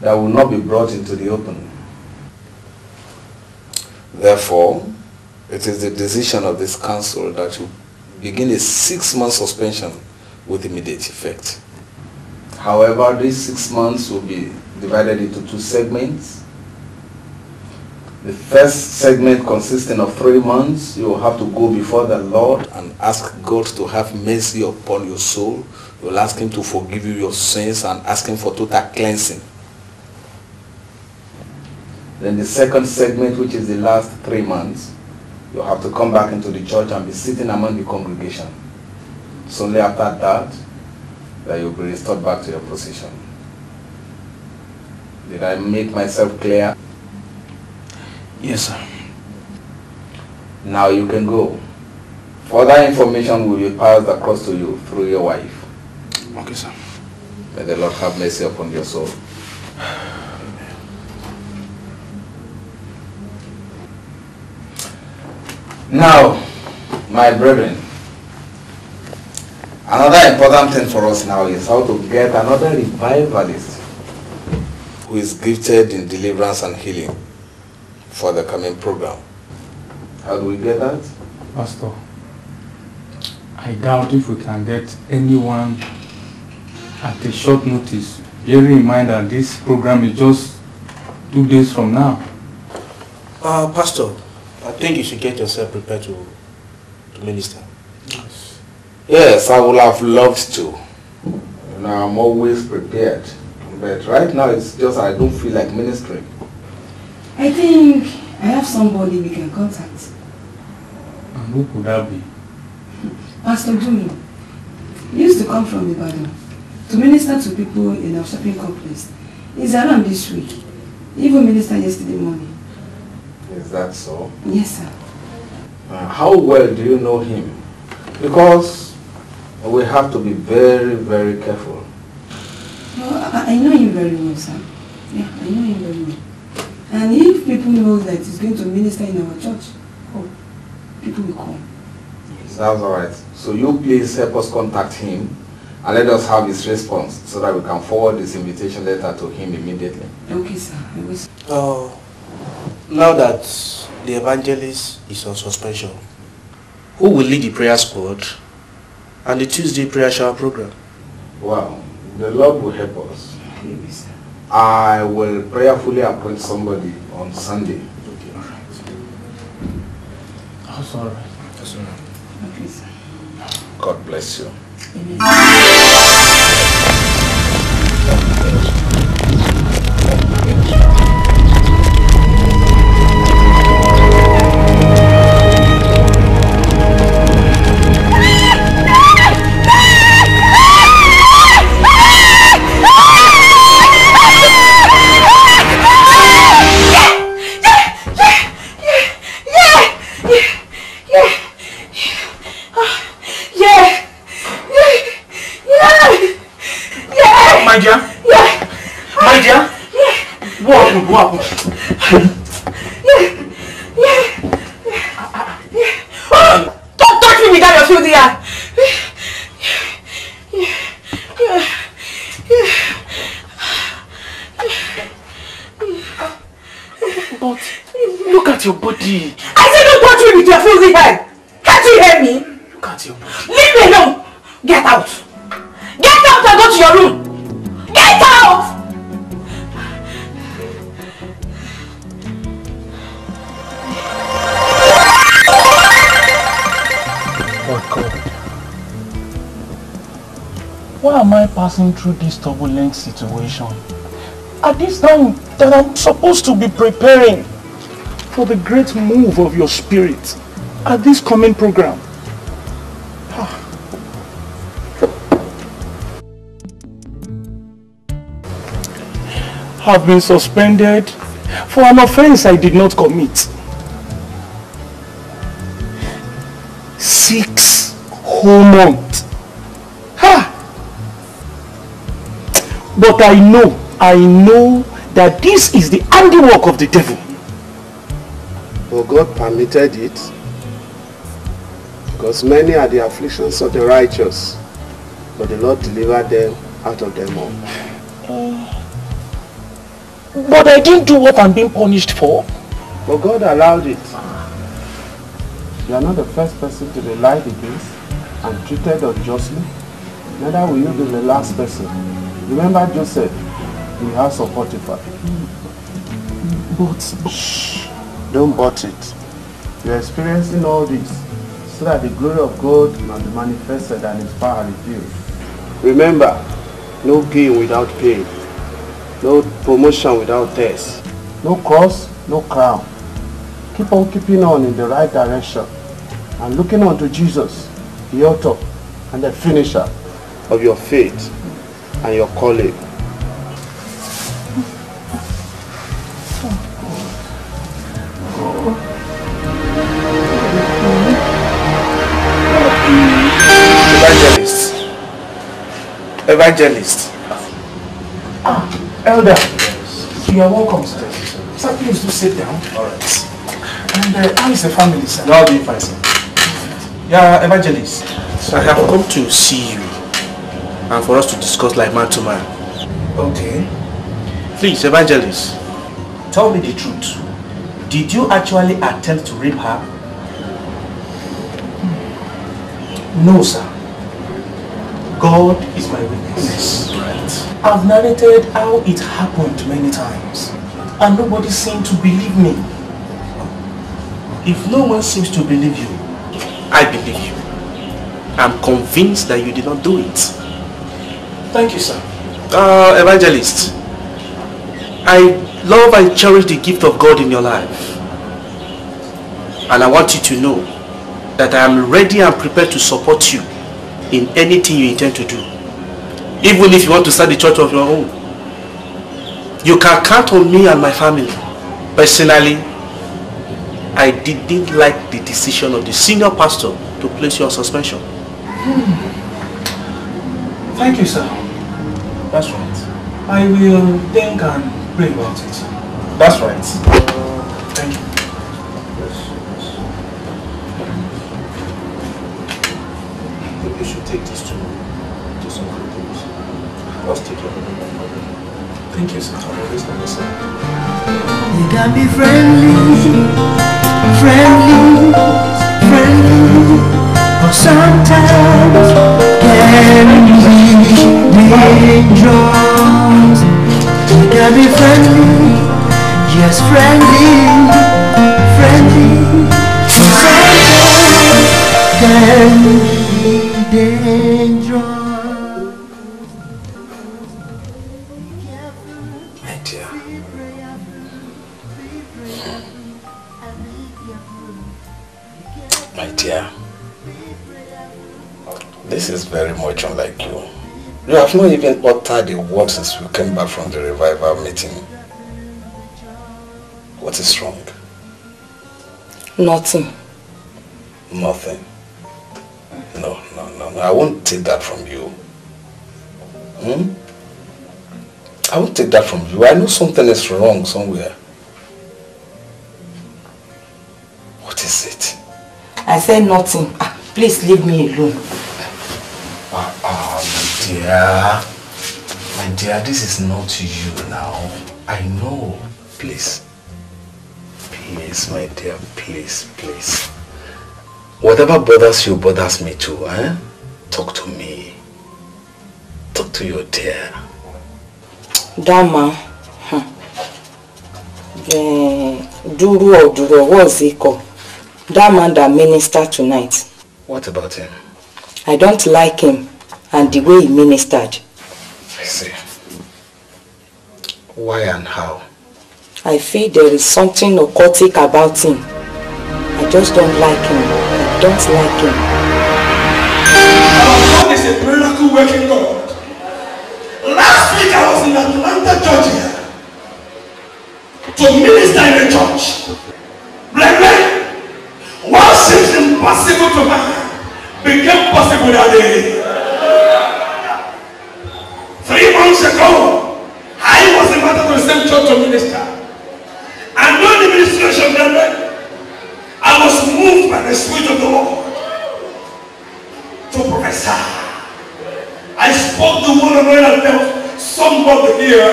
M: that will not be brought into the open. Therefore, it is the decision of this council that you begin a six-month suspension with immediate effect. However, these six months will be divided into two segments. The first segment consisting of three months, you will have to go before the Lord and ask God to have mercy upon your soul. You will ask Him to forgive you your sins and ask Him for total cleansing. Then the second segment, which is the last three months, you have to come back into the church and be sitting among the congregation. It's only after that that you'll be restored back to your position. Did I make myself clear?
L: Yes, sir.
M: Now you can go. Further information will be passed across to you through your wife.
L: Okay, sir.
M: May the Lord have mercy upon your soul. Now, my brethren, another important thing for us now is how to get another revivalist who is gifted in deliverance and healing for the coming program. How do we get that?
O: Pastor, I doubt if we can get anyone at a short notice, bearing in mind that this program is just two days from now.
L: Uh, Pastor, I think you should get yourself prepared to, to minister.
M: Yes, yes, I would have loved to. You know, I'm always prepared. But right now it's just I don't feel like ministering.
P: I think I have somebody we can contact.
O: And who could that be?
P: Pastor Jimmy. He used to come from Ibadan to minister to people in our shopping complex. He's around this week. He even ministered yesterday morning.
M: Is that so?
P: Yes, sir.
M: Uh, how well do you know him? Because we have to be very, very careful.
P: Well, I, I know him very well, sir. Yeah, I know him very well. And if people know that he's going to minister in our church, oh, people will come.
M: That's all right. So you please help us contact him and let us have his response so that we can forward this invitation letter to him immediately.
P: Okay, sir. I will.
L: Uh, now that the evangelist is on suspension, who will lead the prayer squad and the Tuesday prayer shower program?
M: Wow, the Lord will help us. I will prayerfully appoint somebody on Sunday.
L: Okay, all right.
O: That's all right.
L: That's all right.
P: Okay, sir.
M: God bless you.
L: My Why am I passing through this turbulent situation? At this time that I'm supposed to be preparing for the great move of your spirit at this coming program. [sighs] Have been suspended for an offense I did not commit. Six whole months. But I know, I know that this is the handiwork of the devil.
B: But God permitted it because many are the afflictions of the righteous, but the Lord delivered them out of them all. [sighs]
L: But I didn't do what I'm being punished for.
B: But God allowed it. You are not the first person to be lied against and treated unjustly. Neither will you be the last person. Remember Joseph in the house of Potiphar.
L: But
B: shh, don't but it. You are experiencing all this so that the glory of God may be manifested and His power revealed. Remember, no gain without pain, no promotion without test, no cross, no crown. Keep on keeping on in the right direction and looking unto Jesus, the author and the finisher of your faith and your calling.
L: Evangelist. Evangelist. Ah, Elder. You are welcome, sir. Sir, please do sit down. Alright. And uh, how is the family, sir?
F: They're all doing fine, sir.
L: Yeah, Evangelist. So I have come to see you and for us to discuss like man to man. Okay. Please, Evangelist, tell me the truth. Did you actually attempt to rape her? Hmm. No, sir. God is my witness. Right. I've narrated how it happened many times, and nobody seemed to believe me. If no one seems to believe you, I believe you. I'm convinced that you did not do it. Thank you, sir. Uh, evangelist, I love and cherish the gift of God in your life. And I want you to know that I am ready and prepared to support you in anything you intend to do. Even if you want to start the church of your own. You can count on me and my family. Personally, I didn't like the decision of the senior pastor to place you on suspension. Thank you, sir. That's right. I will think and pray about it. That's right. Thank you. Yes, yes. You should take this to, to some groups. Let's take care of. Thank you, sir. I'm always by your side.
C: You can be friendly, friendly, friendly, but sometimes can be dangerous. Can be friendly, yes, friendly, friendly, but can be dangerous.
M: You have not even uttered a word since we came back from the revival meeting. What is wrong?
N: Nothing.
M: Nothing. No, no, no, no. I won't take that from you. Hmm? I won't take that from you. I know something is wrong somewhere. What is it?
N: I said nothing. Ah, please leave me alone.
M: Ah, my dear. My dear, this is not you now. I know. Please. Please, my dear, please, please. Whatever bothers you bothers me too, eh? Talk to me. Talk to your dear.
N: Dama, Duru or Duru, what's he called? That man that minister tonight.
M: What about him?
N: I don't like him and the way he ministered.
M: I see. Why and how?
N: I feel there is something occultic about him. I just don't like him. I don't like him.
A: Our God is a miracle working God. Last week I was in Atlanta, Georgia to minister in a church. Brethren, what seems impossible to man became possible that day. Three months ago, I was invited to the same church to minister. And during the ministration, I was moved by the Spirit of the Lord to prophesy. I spoke the word of God and there was somebody here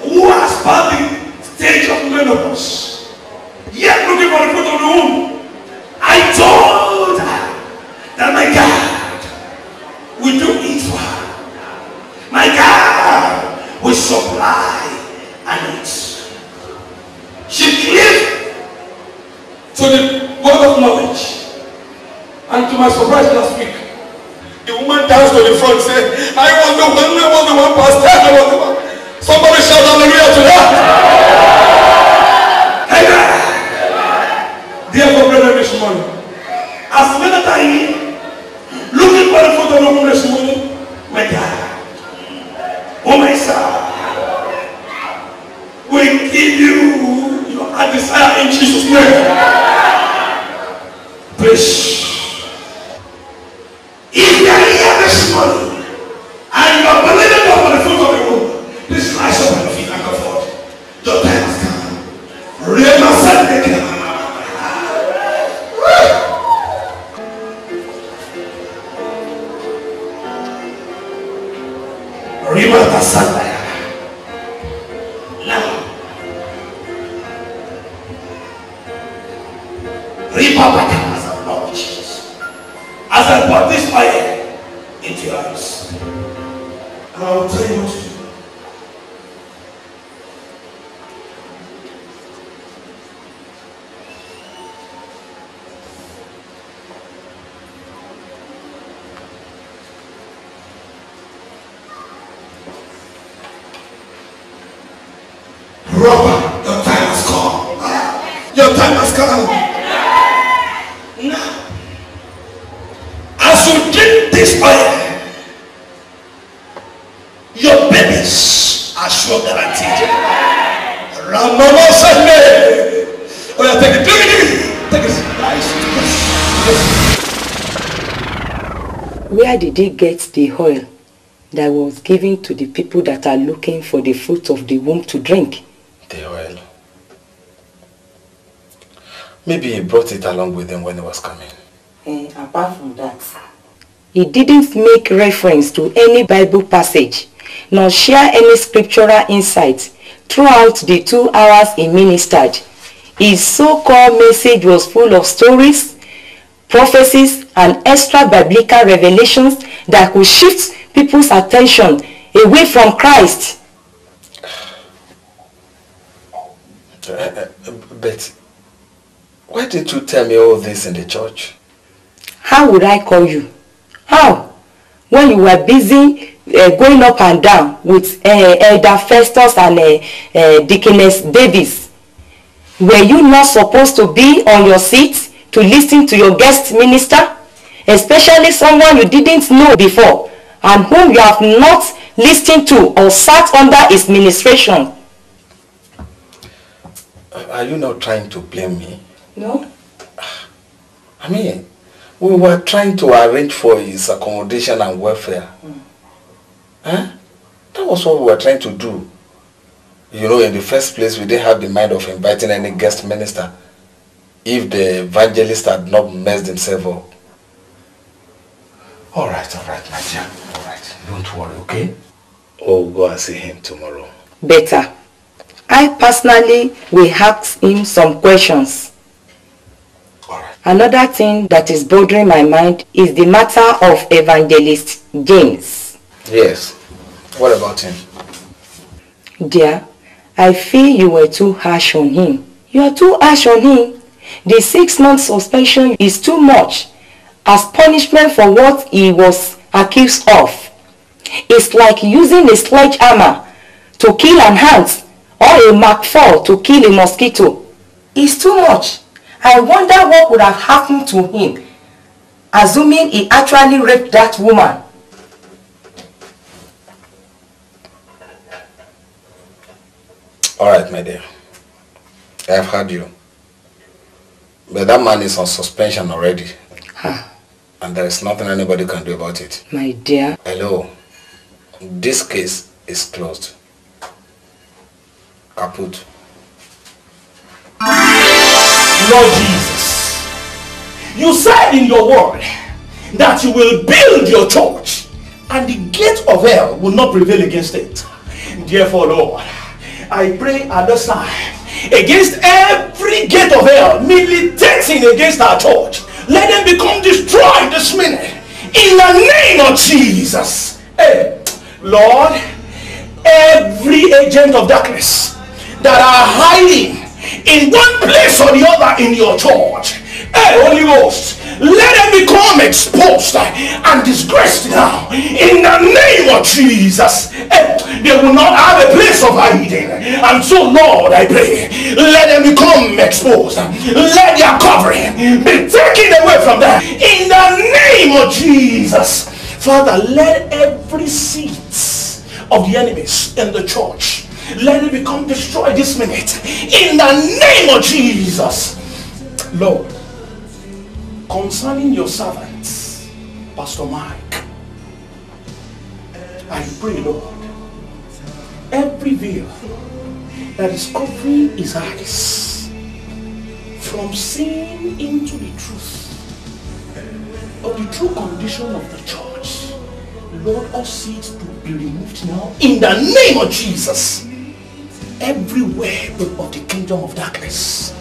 A: who has passed the stage of menopause, yet looking for the fruit of the womb. I told her that my God will do it for. My God will supply and needs. She cleaved to the word of knowledge. And to my surprise last week, the woman danced to the front said, I was the one, I was the one, pastor, I was the one. Somebody shout hallelujah to that. Amen. Therefore, brethren, this morning, as many am looking for the foot the woman this morning, my God, oh my son, will give you your desire in Jesus' name. Please.
N: He get the oil that was given to the people that are looking for the fruit of the womb to drink?
M: The oil. Maybe he brought it along with him when he was coming.
N: Eh, apart from that, he didn't make reference to any Bible passage nor share any scriptural insight throughout the two hours he ministered. His so-called message was full of stories, prophecies, and extra biblical revelations that could shift people's attention away from Christ.
M: Uh, uh, but why didn't you tell me all this in the church?
N: How would I call you? How? When you were busy uh, going up and down with uh, Elder Festus and uh, uh, Deaconess Davis. Were you not supposed to be on your seat to listen to your guest minister? Especially someone you didn't know before and whom you have not listened to or sat under his ministration.
M: Are you not trying to blame me?
N: No.
M: I mean, we were trying to arrange for his accommodation and welfare.
N: Mm.
M: Huh? That was what we were trying to do. You know, in the first place, we didn't have the mind of inviting any guest minister if the evangelist had not messed himself up. All right, all right, my dear. All right. Don't worry, okay? Oh, go and see him tomorrow.
N: Better. I personally will ask him some questions. Another thing that is bothering my mind is the matter of evangelist James.
M: Yes. What about him?
N: Dear, I feel you were too harsh on him. You are too harsh on him. The six month suspension is too much as punishment for what he was accused of. It's like using a sledgehammer to kill an ant or a Mark 4 to kill a mosquito. It's too much. I wonder what would have happened to him, assuming he actually raped that woman.
M: All right, my dear. I have heard you. But that man is on suspension already. And there is nothing anybody can do about it.
N: My dear.
M: Hello. This case is closed. Kaput.
L: Lord Jesus, you said in your word that you will build your church and the gate of hell will not prevail against it. Therefore, Lord, I pray at this time against every gate of hell militating against our church. Let them become destroyed this minute in the name of Jesus. Hey, Lord, every agent of darkness that are hiding in one place or the other in your church. Hey, Holy Ghost, let them become exposed and disgraced now in the name of Jesus. Hey, they will not have a place of hiding. And so, Lord, I pray, let them become exposed. Let their covering be taken away from them in the name of Jesus. Father, let every seat of the enemies in the church let it become destroyed this minute in the name of Jesus. Lord, concerning your servants, Pastor Mike, I pray, Lord, every veil that is covering his eyes from seeing into the truth of the true condition of the church, Lord, cause it to be removed now in the name of Jesus. Every web of the kingdom of darkness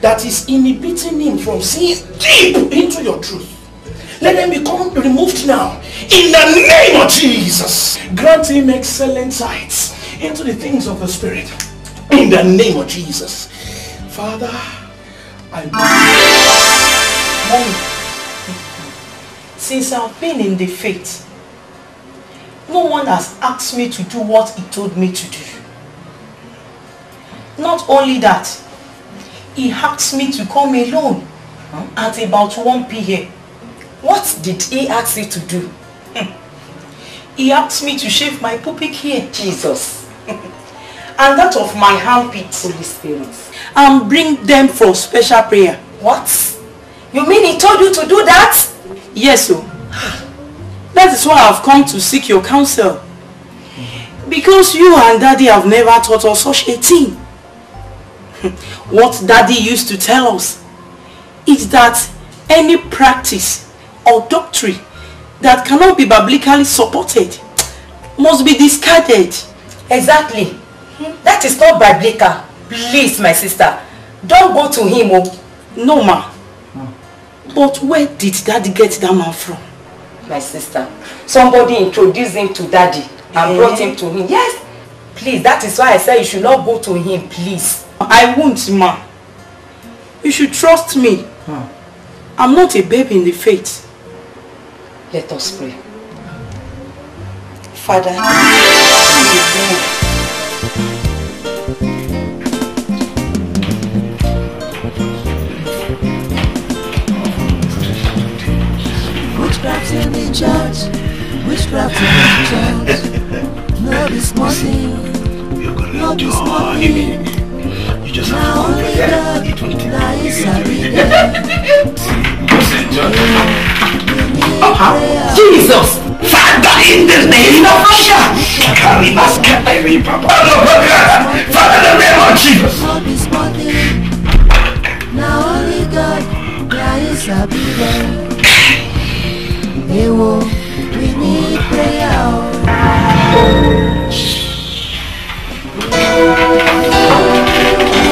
L: that is inhibiting him from seeing deep into your truth. Let them become removed now in the name of Jesus. Grant him excellent sight into the things of the Spirit in the name of Jesus. Father, I
D: Mommy, since I've been in the faith, no one has asked me to do what he told me to do. Not only that, he asked me to come alone at about 1 p.m. What did he ask you to do? [laughs] He asked me to shave my pubic hair. Jesus. [laughs] and that of my armpit. Holy Spirit. And bring them for special prayer. What? You mean he told you to do that? Yes, so. [sighs] That is why I've come to seek your counsel. Because you and daddy have never taught us such a thing. [laughs] what daddy used to tell us is that any practice or doctrine that cannot be biblically supported must be discarded.
N: Exactly. That is not biblical. Please, my sister, don't go to him. Oh.
D: No, ma. But where did daddy get that man from?
N: My sister, somebody introduced him to daddy and
D: Eh?
N: brought him to him. Yes. Please, that is why I said you should not go to him, please.
D: I won't, ma. You should trust me. I'm not a baby in the faith.
N: Let us pray.
D: Father,
C: Witchcraft in the church, witchcraft in the church. No be small thing, no be small thing.
Q: You just
C: Now
Q: have to
C: only
Q: go
C: God,
Q: there. Eat one thing.
C: now
Q: You
C: is
Q: get
C: a
Q: to
C: big
Q: it. [laughs] Jesus! Father, in the name of Jesus! Father, in the name of Jesus!
C: No be small thing. Now only God, now is a big God. Hey, whoa, we need prayer. oh.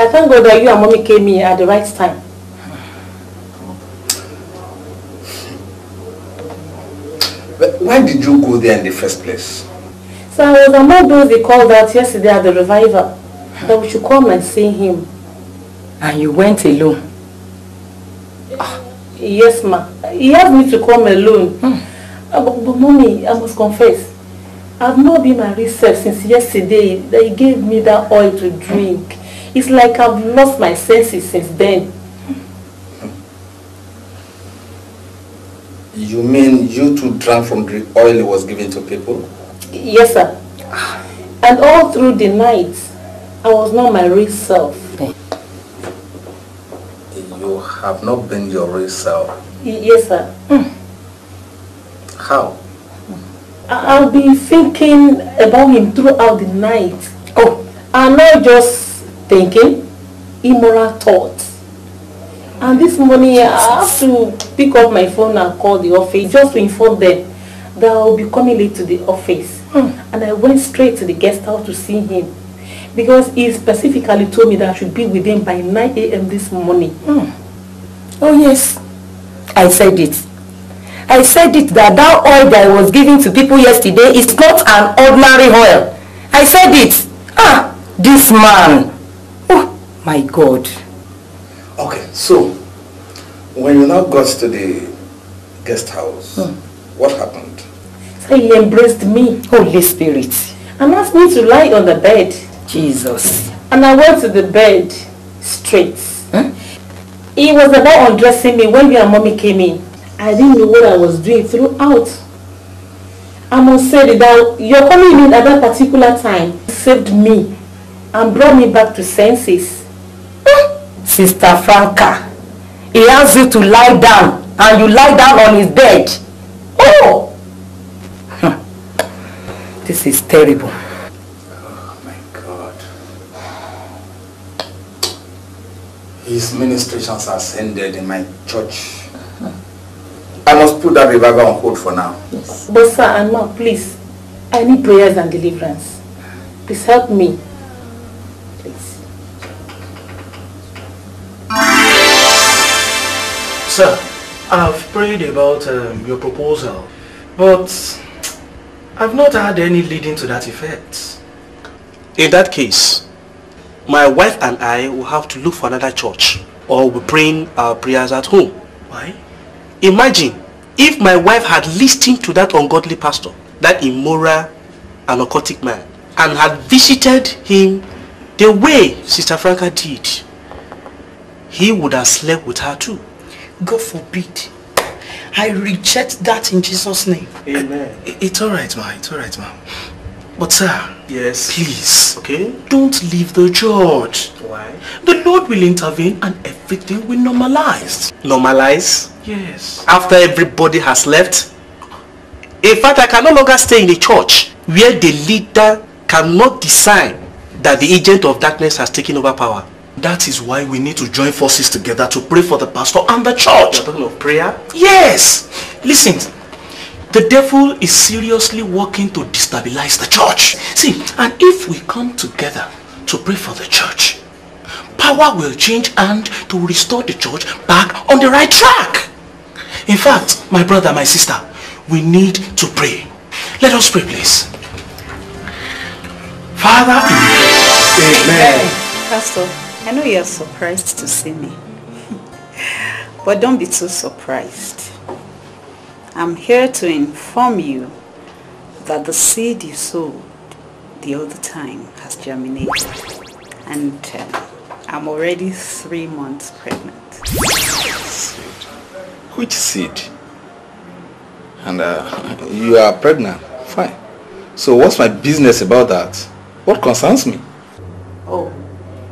R: I thank God that you and mommy came in at the right time.
B: But why did you go there in the first place?
R: So I was among those they called out yesterday at the revival that we should come and see him.
N: And you went alone?
R: Yes, ma. He asked me to come alone. Uh, but, but mommy, I must confess, I've not been my research since yesterday that he gave me that oil to drink. It's like I've lost my senses since then.
B: You mean you two drank from the oil he was given to people?
R: Yes, sir. And all through the night, I was not my real self.
B: You have not been your real self.
R: Yes, sir. Hmm.
B: How?
R: I- I'll be thinking about him throughout the night. Oh, I'm not just thinking immoral thoughts. And this morning I have to pick up my phone and call the office just to inform them that I'll be coming late to the office. And I went straight to the guest house to see him because he specifically told me that I should be with him by 9 a.m. this morning.
N: Oh yes, I said it. I said it that that oil that I was giving to people yesterday is not an ordinary oil. I said it. Ah, this man. My God.
B: Okay, so when you now got to the guest house, hmm. what happened?
R: So he embraced me.
N: Holy Spirit.
R: And asked me to lie on the bed.
N: Jesus.
R: And I went to the bed straight. Hmm? He was about undressing me when you and mommy came in. I didn't know what I was doing throughout. I must say that your coming in at that particular time saved me and brought me back to senses.
N: Sister Franca, he asked you to lie down and you lie down on his bed. Oh! [laughs] This is terrible. Oh my God.
B: His ministrations are ended in my church. I must put that revival on hold for now.
R: But sir and ma, please, I need prayers and deliverance. Please help me.
L: Sir, I've prayed about um, your proposal, but I've not had any leading to that effect.
F: In that case, my wife and I will have to look for another church or we're praying our prayers at home.
L: Why?
F: Imagine if my wife had listened to that ungodly pastor, that immoral and occultic man, and had visited him the way Sister Franca did, he would have slept with her too.
S: God forbid. I reject that in Jesus' name.
L: Amen. It's alright, ma. It's alright, ma. But sir, yes, please, okay, don't leave the church.
F: Why?
L: The Lord will intervene and everything will normalize.
F: Normalize?
L: Yes.
F: After everybody has left? In fact, I can no longer stay in a church where the leader cannot discern that the agent of darkness has taken over power.
L: That is why we need to join forces together to pray for the pastor and the church.
F: You're talking of prayer?
L: Yes. Listen, the devil is seriously working to destabilize the church. See, and if we come together to pray for the church, power will change and to restore the church back on the right track. In fact, my brother, my sister, we need to pray. Let us pray, please. Father, Amen.
H: Pastor, I know you're surprised to see me. [laughs] but don't be too surprised. I'm here to inform you that the seed you sowed the other time has germinated. And uh, I'm already three months pregnant.
B: Seed. Which seed? And uh, you are pregnant. Fine. So what's my business about that? What concerns me?
H: Oh,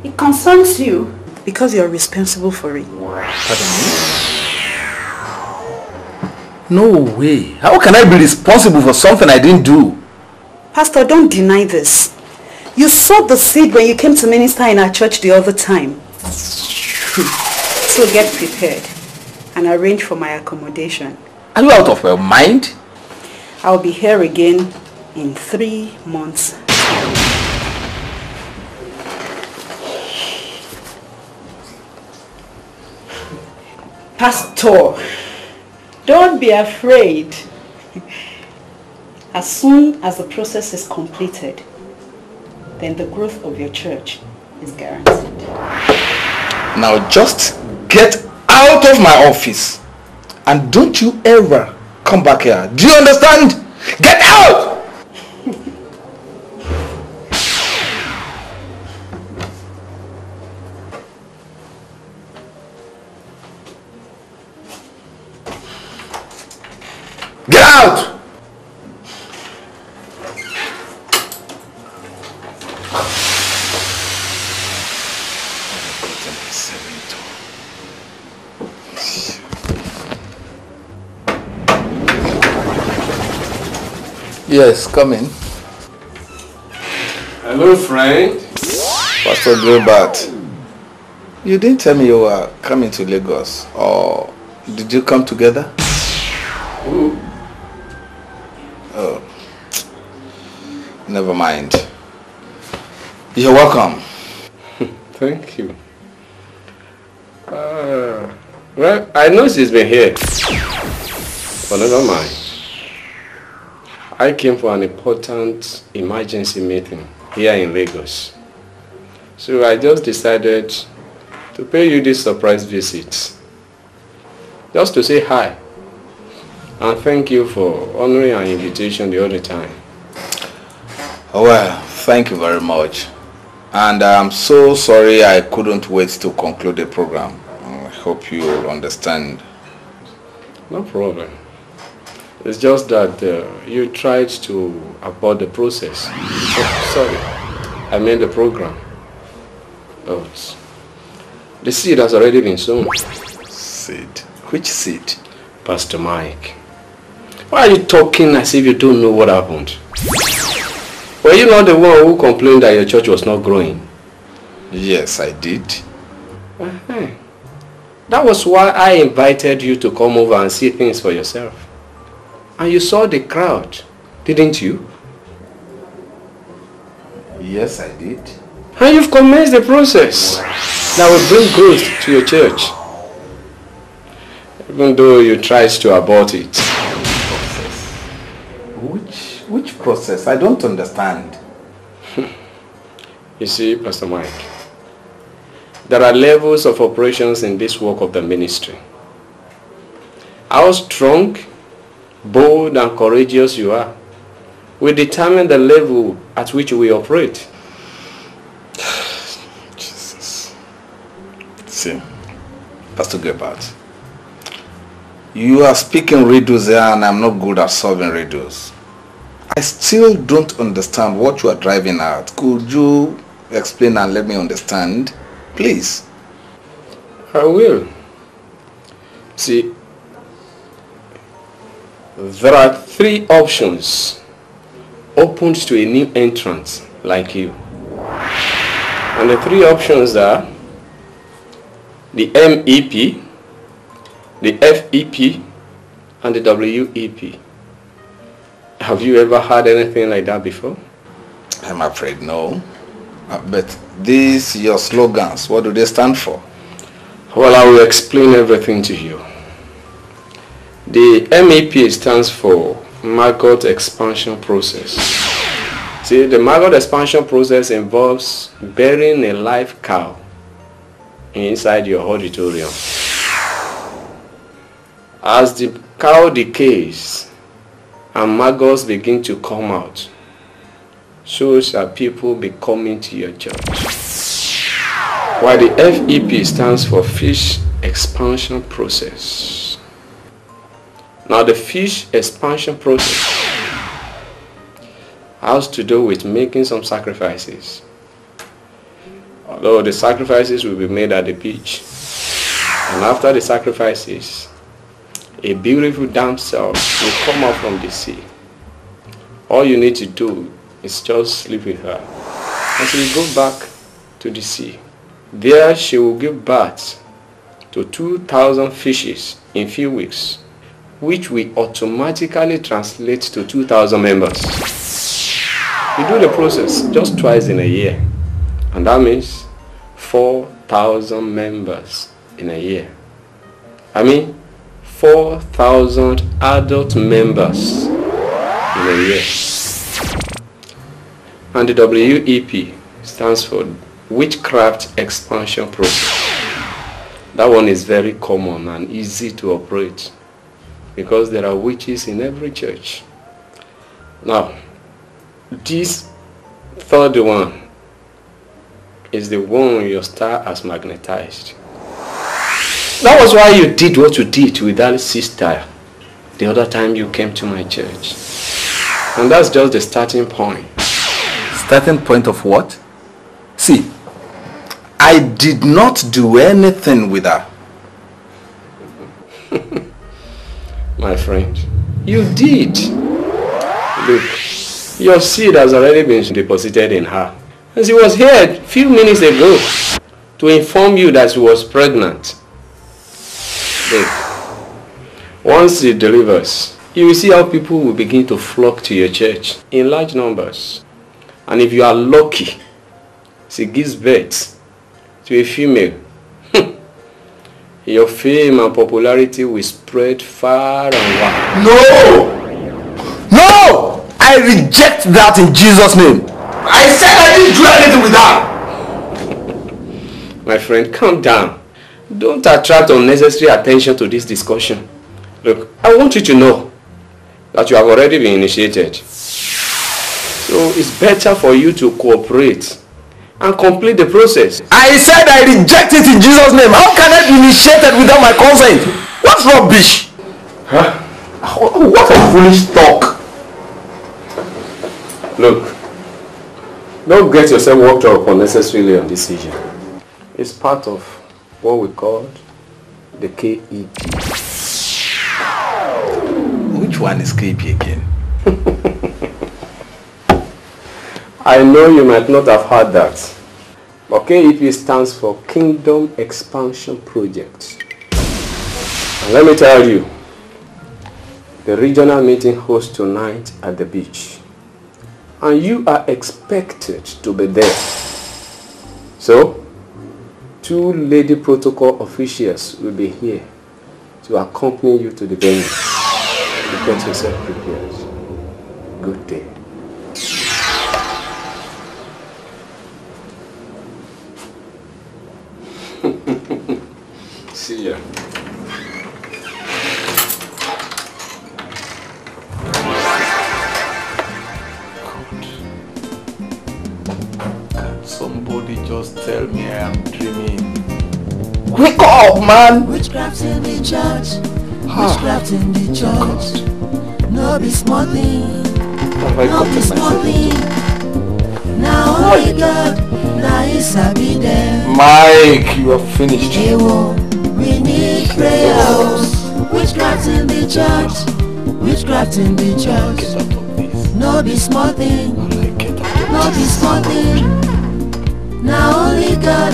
H: it concerns you because you're responsible for it. Pardon me?
M: No way. How can I be responsible for something I didn't do?
H: Pastor, don't deny this. You sowed the seed when you came to minister in our church the other time. So get prepared and arrange for my accommodation.
M: Are you out of your mind?
H: I'll be here again in three months' Pastor, don't be afraid. As soon as the process is completed, then the growth of your church is guaranteed.
M: Now just get out of my office and don't you ever come back here. Do you understand? Get out! Out! Yes, come in.
K: Hello, friend.
M: Pastor Gilbert, you didn't tell me you were coming to Lagos, or did you come together? Never mind. You're welcome. [laughs]
K: Thank you. Uh, well, I know she's been here. But never mind. I came for an important emergency meeting here in Lagos. So I just decided to pay you this surprise visit. Just to say hi. And thank you for honoring our invitation the other time.
M: Oh, well, thank you very much. And I'm so sorry I couldn't wait to conclude the program. I hope you understand.
K: No problem. It's just that uh, you tried to abort the process. Oh, sorry, I meant the program. But the seed has already been sown.
M: Seed? Which seed?
K: Pastor Mike. Why are you talking as if you don't know what happened? Were you not the one who complained that your church was not growing?
M: Yes, I did.
K: Uh-huh. That was why I invited you to come over and see things for yourself. And you saw the crowd, didn't you?
M: Yes, I did.
K: And you've commenced the process that will bring growth to your church. Even though you tried to abort it.
M: Which, process? I don't understand. [laughs]
K: You see, Pastor Mike, there are levels of operations in this work of the ministry. How strong, bold and courageous you are will determine the level at which we operate. [sighs]
M: Jesus. See, Pastor Gilbert, you are speaking riddles here and I'm not good at solving riddles. I still don't understand what you are driving at. Could you explain and let me understand, please?
K: I will. See, there are three options opened to a new entrant like you. And the three options are the MEP, the FEP, and the WEP. Have you ever heard anything like that before?
M: I'm afraid no. Uh, but these your slogans, what do they stand for?
K: Well, I will explain everything to you. The MEP stands for maggot expansion process. See, the maggot expansion process involves burying a live cow inside your auditorium. As the cow decays and maggots begin to come out, so shall people be coming to your church. While the FEP stands for fish expansion process. Now the fish expansion process has to do with making some sacrifices. Although the sacrifices will be made at the beach. And after the sacrifices, a beautiful damsel will come out from the sea. All you need to do is just sleep with her. And she will go back to the sea. There she will give birth to 2,000 fishes in few weeks, which will automatically translate to 2,000 members. You do the process just twice in a year, and that means 4,000 members in a year. I mean, 4,000 adult members in a year. And the WEP stands for Witchcraft Expansion Program. That one is very common and easy to operate because there are witches in every church. Now, this third one is the one your star has magnetized. That was why you did what you did with that sister the other time you came to my church. And that's just the starting point.
M: Starting point of what? See, I did not do anything with her. [laughs]
K: My friend, you did. Look, your seed has already been deposited in her. And she was here a few minutes ago to inform you that she was pregnant. Look, once she delivers, you will see how people will begin to flock to your church in large numbers. And if you are lucky, she gives birth to a female. [laughs] your fame and popularity will spread far and wide.
M: No! No! I reject that in Jesus' name. I said I didn't do anything with her.
K: My friend, calm down. Don't attract unnecessary attention to this discussion. Look, I want you to know that you have already been initiated. So it's better for you to cooperate and complete the process.
M: I said I reject it in Jesus' name. How can I be initiated without my consent? What's rubbish?
K: Huh?
M: What a foolish talk.
K: Look, don't get yourself worked up unnecessarily on this issue. It's part of what we call the KEP.
M: Which one is KP again? [laughs]
K: I know you might not have heard that. But KEP stands for Kingdom Expansion Project. And let me tell you, the regional meeting hosts tonight at the beach. And you are expected to be there. So, two lady protocol officials will be here to accompany you to the venue. To get yourself prepared. Good day. [laughs] See ya.
M: Can somebody just tell me I am dreaming? Wake up, man!
C: Witchcraft in the church. Witchcraft in the church. No be small thing. No be small thing. Now oh only God, now He sabi them.
M: Mike, you are finished.
C: Ewo, we need prayers. Witchcraft in the church. Witchcraft in the church. No be small thing. No be small thing. Now only God,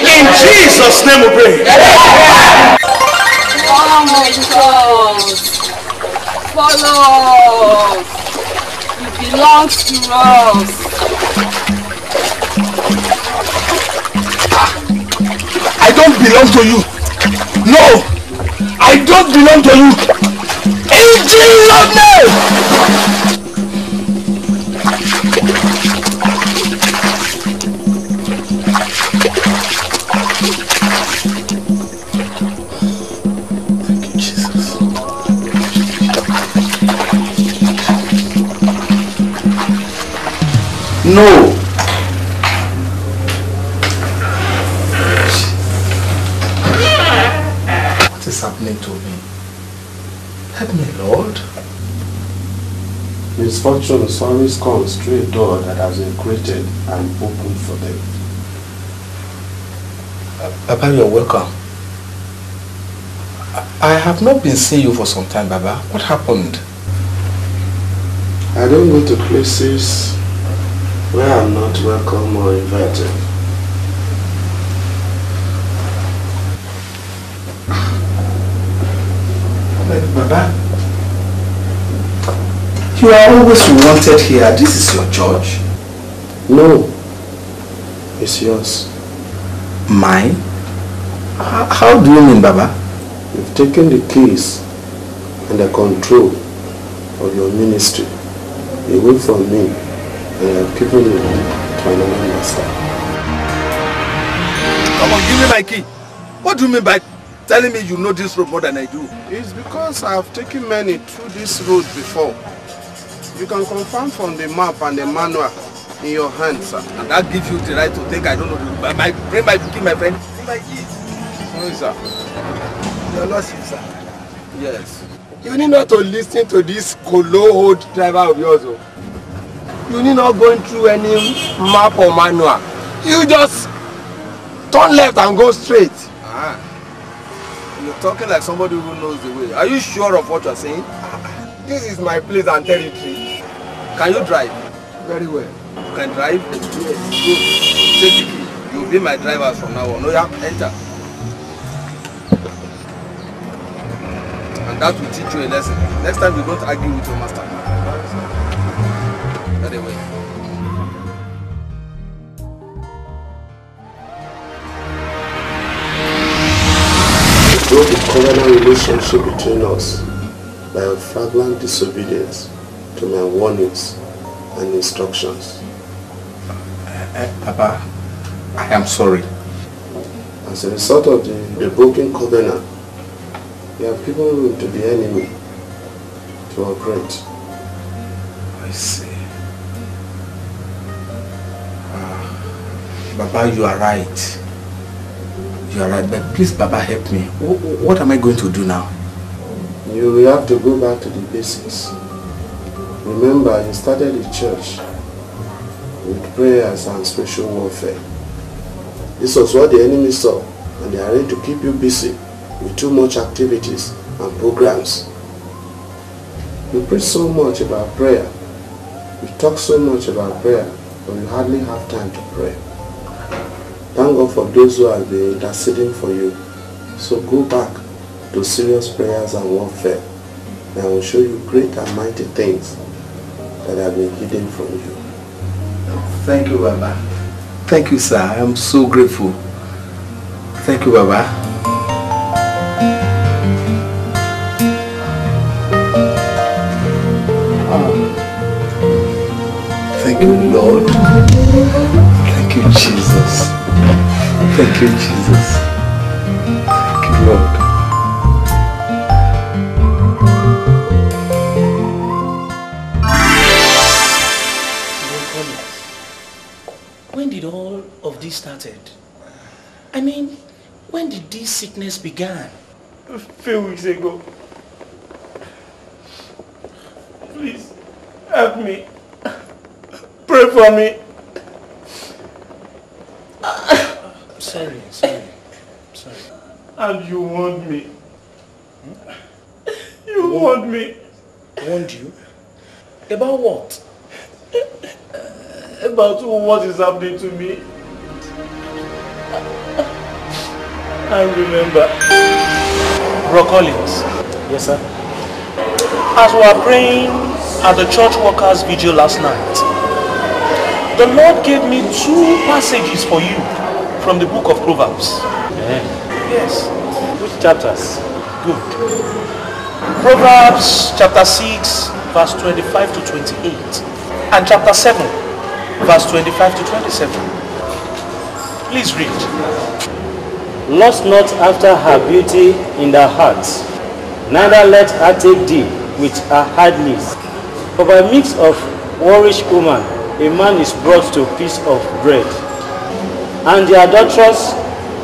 A: In Jesus' name we pray.
T: Follow us. It belongs to us.
A: Don't belong to you. No, I don't belong to you. In Jesus' name.
B: Misfortune always comes through a door that has been created and opened for them.
M: Uh, Baba, you're welcome. I have not been seeing you for some time, Baba. What happened?
B: I don't go to places where I'm not welcome or invited.
M: Baba, you are always wanted here. This is your church.
B: No, it's yours.
M: Mine? How, how do you mean, Baba?
B: You've taken the keys and the control of your ministry away from me and you have given it to another master.
U: Come on, give me my key. What do you mean by telling me you know this road more than I do?
B: It's because I have taken many through this road before. You can confirm from the map and the manual in your hand, sir.
U: And that gives you the right to think I don't know road. My brain might be my friend. See my keys.
B: No, sir.
U: You're lost, sir. Yes.
G: You need not to listen to this colo old driver of yours. Oh. You need not going through any map or manual. You just turn left and go straight.
U: Ah. You're talking like somebody who knows the way. Are you sure of what you're saying?
G: This is my place and territory.
U: Can you drive?
G: Very well.
U: You can drive? Yes. Good. Take the key. You'll be my driver from now on. No, yeah, enter. And that will teach you a lesson. Next time you don't argue with your master. Very well.
B: You broke the covenant relationship between us by a flagrant disobedience to my warnings and instructions.
M: Uh, Papa, I am sorry.
B: As a result of the, the broken covenant, you have given room to the enemy to operate.
M: I see. Uh, Baba, you are right. You are right, but please, Baba, help me. What, what am I going to do now?
B: You will have to go back to the basics. Remember, you started the church with prayers and spiritual warfare. This was what the enemy saw, and they are ready to keep you busy with too much activities and programs. We preach so much about prayer. We talk so much about prayer, but we hardly have time to pray. Thank God for those who have been interceding for you. So go back to serious prayers and warfare, and I will show you great and mighty things that have been hidden from you.
M: Thank you, Baba. Thank you, sir. I am so grateful. Thank you, Baba. Thank you, Lord. Thank you, Jesus. Thank you, Jesus. Thank you, Lord.
L: Sickness began?
V: A few weeks ago. Please, help me. Pray for me.
L: I'm Sorry, sorry, sorry.
V: And you want me. Hmm? You want me.
L: Want you? About what?
V: About what is happening to me. I remember.
L: Bro Collins.
E: Yes, sir.
L: As we were praying at the church workers vigil last night, the Lord gave me two passages for you from the book of Proverbs. Yes.
E: Which chapters?
L: Good. Proverbs chapter 6, verse 25 to 28. And chapter 7, verse 25 to 27. Please read.
E: Lust not after her beauty in thy heart, neither let her take thee with her hardness. For by means of whorish woman a man is brought to piece of bread, and the adulteress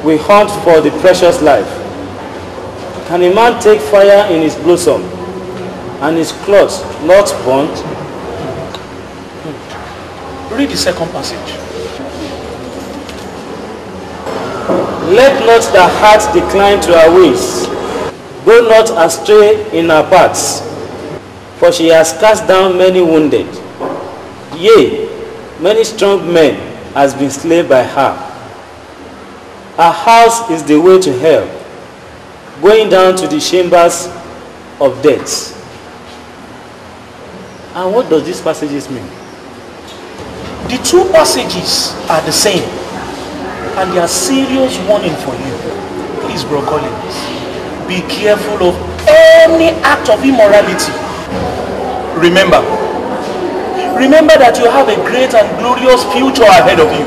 E: will hunt for the precious life. Can a man take fire in his bosom and his clothes not burnt?
L: Read the second passage.
E: Let not the heart decline to her ways. Go not astray in her paths, for she has cast down many wounded. Yea, many strong men has been slain by her. Her house is the way to hell, going down to the chambers of death. And what does these passages mean?
L: The two passages are the same and they are serious warning for you. Please, Bro Collins, be careful of any act of immorality. Remember, remember that you have a great and glorious future ahead of you.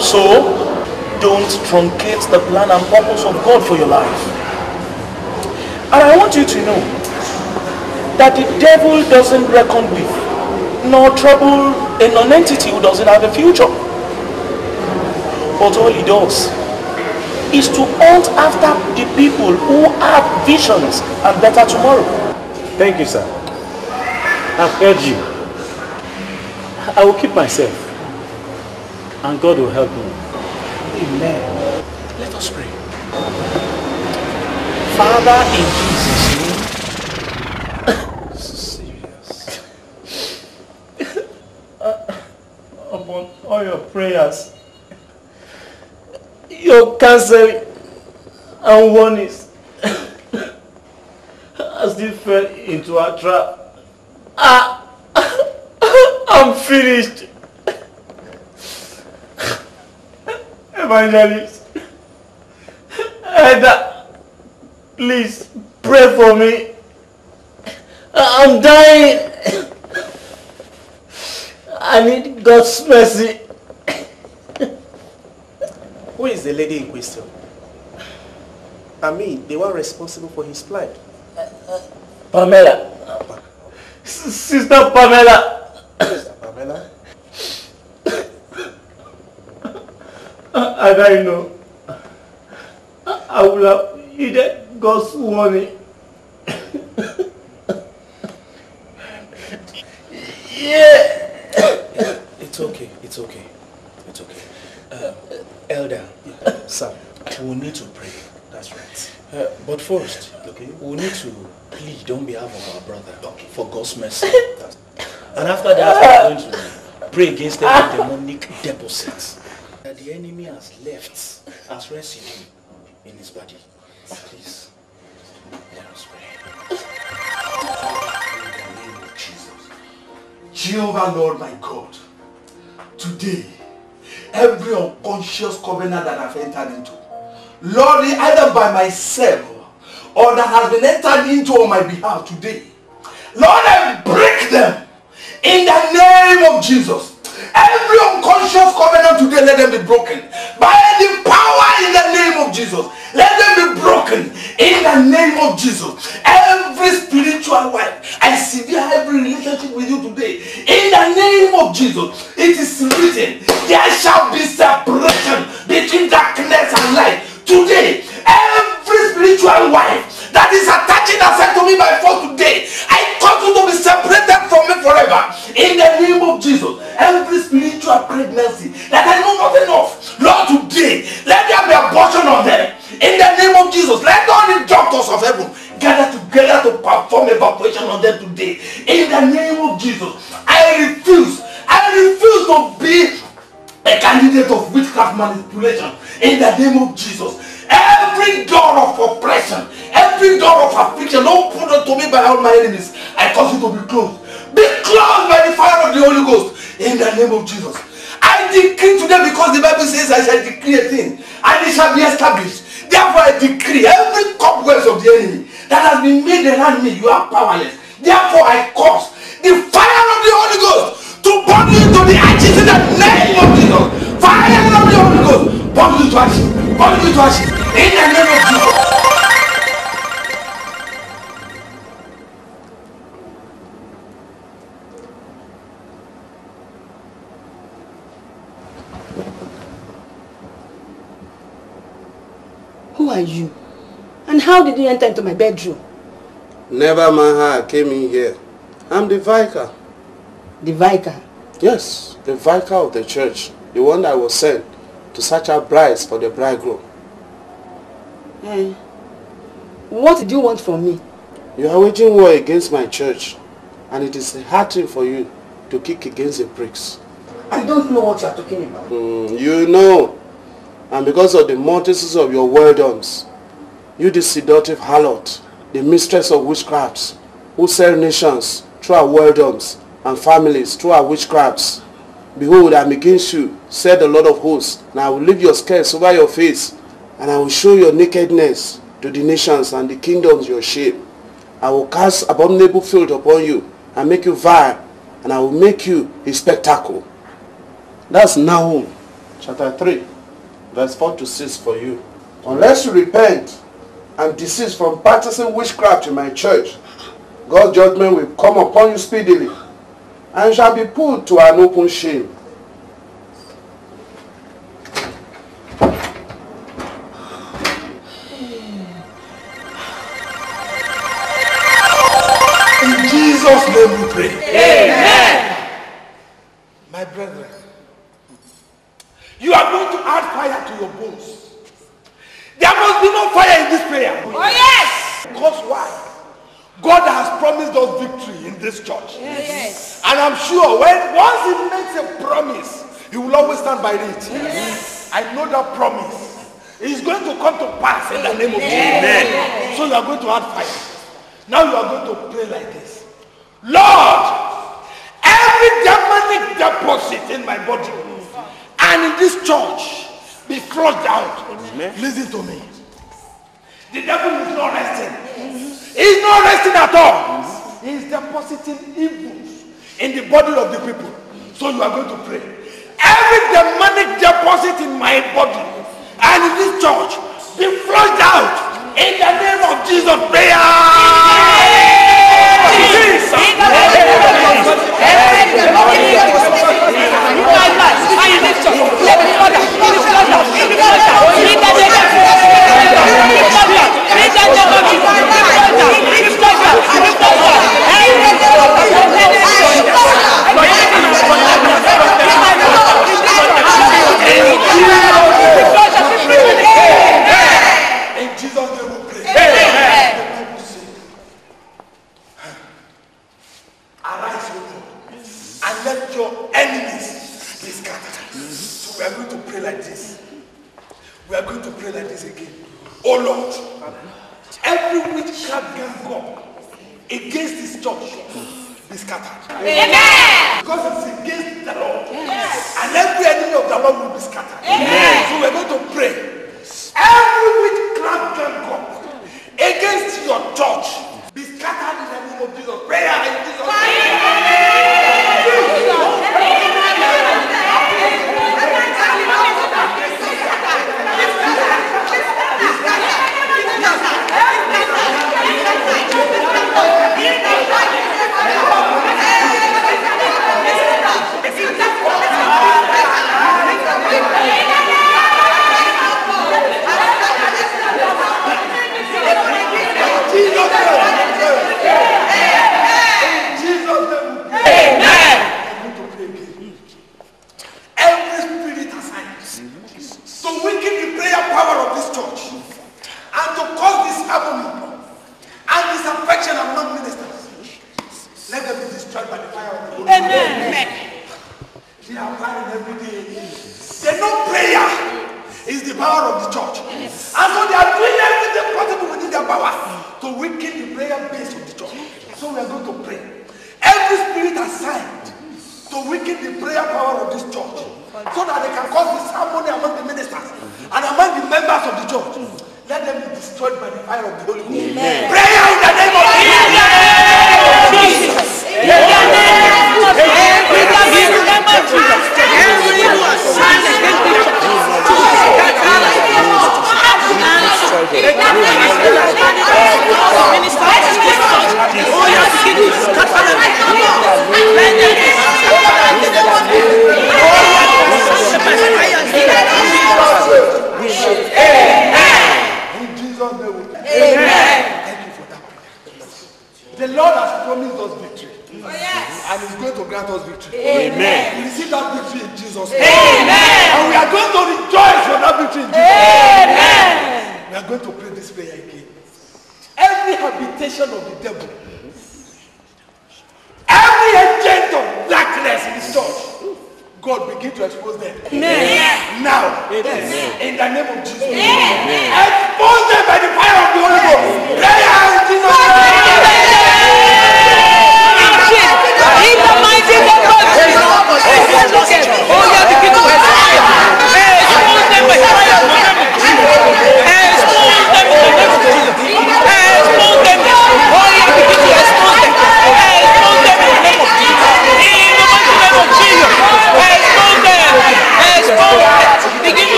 L: So, don't truncate the plan and purpose of God for your life. And I want you to know that the devil doesn't reckon with nor trouble a non-entity who doesn't have a future. But all he does is to hunt after the people who have visions and better tomorrow.
E: Thank you, sir. I've heard you. I will keep myself. And God will help me.
L: Amen. Let us pray. Father, in Jesus' name. [coughs]
E: Upon all your prayers, your counseling and warnings I still fell into a trap. Ah, [laughs] I'm finished. Evangelist, Elder, please pray for me. I'm dying. I need God's mercy.
L: Who is the lady in question? I mean, the one responsible for his plight.
E: Pamela. S- Sister Pamela.
L: Sister Pamela?
E: And I know I will have heeded God's warning. yeah.
L: It's okay, it's okay, it's okay. Um, Elder, [laughs] Sam, we need to pray. That's right. Uh, but first, okay, we need to plead on behalf of our brother for God's mercy. [laughs] and after that, we're going to pray against every demonic deposit that the enemy has left as residue in his body. Please, let us pray.
M: In the name of Jesus. Jehovah Lord my God, today, every unconscious covenant that I've entered into, Lord, either by myself or that has been entered into on my behalf today, Lord, I break them in the name of Jesus. Every unconscious covenant today, let them be broken. By the power in the name of Jesus, let them be broken in the name of Jesus. Every spiritual wife, I sever every relationship with you today. In the name of Jesus, it is written, there shall be separation between darkness and light. Today, every spiritual wife that is attaching herself to me by force today, I cause you to be separated from me forever. In the name of Jesus, every spiritual pregnancy that I know nothing of, Lord, today, let there be abortion on them. In the name of Jesus, let all the doctors of heaven gather together to perform evacuation on them today. In the name of Jesus, I refuse, I refuse to be a candidate of witchcraft manipulation in the name of Jesus. Every door of oppression, every door of affliction opened unto me by all my enemies, I cause you to be closed. Be closed by the fire of the Holy Ghost in the name of Jesus. I decree today because the Bible says I shall decree a thing and it shall be established. Therefore I decree every cobwebs of the enemy that has been made around me, you are powerless. Therefore I cause the fire of the Holy Ghost to burn you into the ashes in the name of Jesus. Fire of the Holy Ghost, burn you to ashes, burn you to ashes in the name of Jesus.
D: Who are you? And how did you enter into my bedroom?
B: Never mind how I came in here. I'm the vicar.
D: The vicar?
B: Yes, the vicar of the church. The one that was sent to search out brides for the bridegroom.
D: Eh. What do you want from me?
B: You are waging war against my church. And it is hurting for you to kick against the pricks.
D: I don't know what you are talking about.
B: Mm, you know. And because of the multitudes of your whoredoms, you the seductive harlot, the mistress of witchcrafts, who sell nations through our whoredoms and families through our witchcrafts. Behold, I am against you, said the Lord of hosts, and I will leave your skirts over your face, and I will show your nakedness to the nations and the kingdoms your shame. I will cast abominable filth upon you, and make you vile, and I will make you a spectacle. That's Nahum chapter 3, verse 4 to 6 for you. Unless you repent and desist from practicing witchcraft in my church, God's judgment will come upon you speedily and shall
A: promised us victory in this church.
W: Yes.
A: And I'm sure when once he makes a promise, he will always stand by it.
W: Yes.
A: I know that promise. It is going to come to pass in the name of Jesus.
W: Amen.
A: So you are going to add fire. Now you are going to pray like this. Lord, every demonic deposit in my body and in this church be flushed out. Listen to me. The devil is not resting. He's not resting at all. He's depositing evils in the body of the people. So you are going to pray. Every demonic deposit in my body and in this church be flushed out in the name of Jesus. Prayer. Jesus' we are going to pray like this again. Oh Lord, every witchcraft can go against this church be scattered.
W: Amen.
A: Because it's against the Lord. And every enemy of the Lord will be scattered.
W: Amen.
A: So we're going to pray.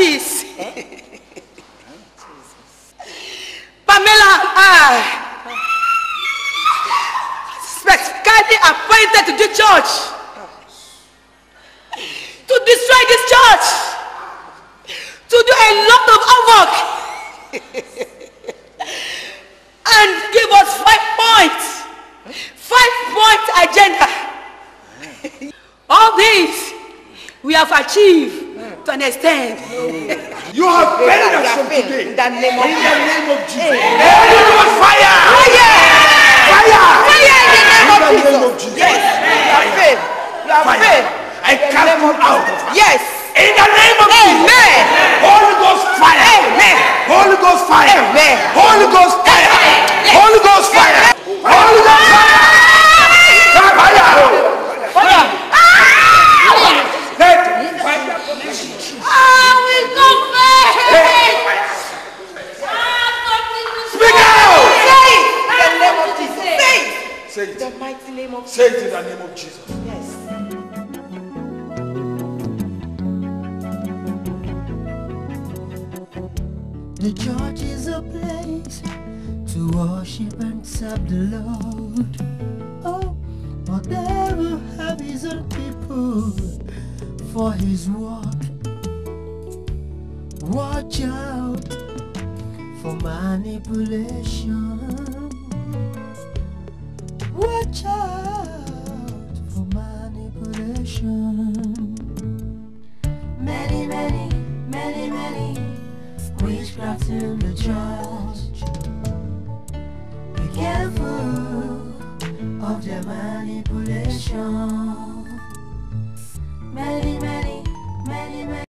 A: In.
D: Pamela I specifically appointed to the church. To destroy this church, to do a lot of havoc, and give us five points, five point agenda. All these we have achieved extent. [laughs]
A: You have buried us from today. In the name of, in the name of Jesus. Holy Ghost fire!
X: Fire!
A: Fire!
X: Fire in the name of
A: In the
X: Jesus.
A: name of Jesus.
X: Yes. You are faith. You
A: Fire.
X: faith.
A: I cast you out of her.
X: Yes.
A: In the name of Jesus.
X: Amen.
A: Holy Ghost fire.
X: Amen.
A: Holy Ghost fire.
X: Amen.
A: Holy Ghost fire. Holy Ghost fire. Holy Ghost fire. Fire.
X: Fire.
A: Let
X: Say it. The mighty name of
A: Say it in the name of Jesus.
X: Yes.
C: The church is a place to worship and serve the Lord. Oh, but there will have his own people for his work. Watch out for manipulation. Watch out for manipulation. Many, many, many, many witchcraft in the church. Be careful of their manipulation. Many, many, many, many.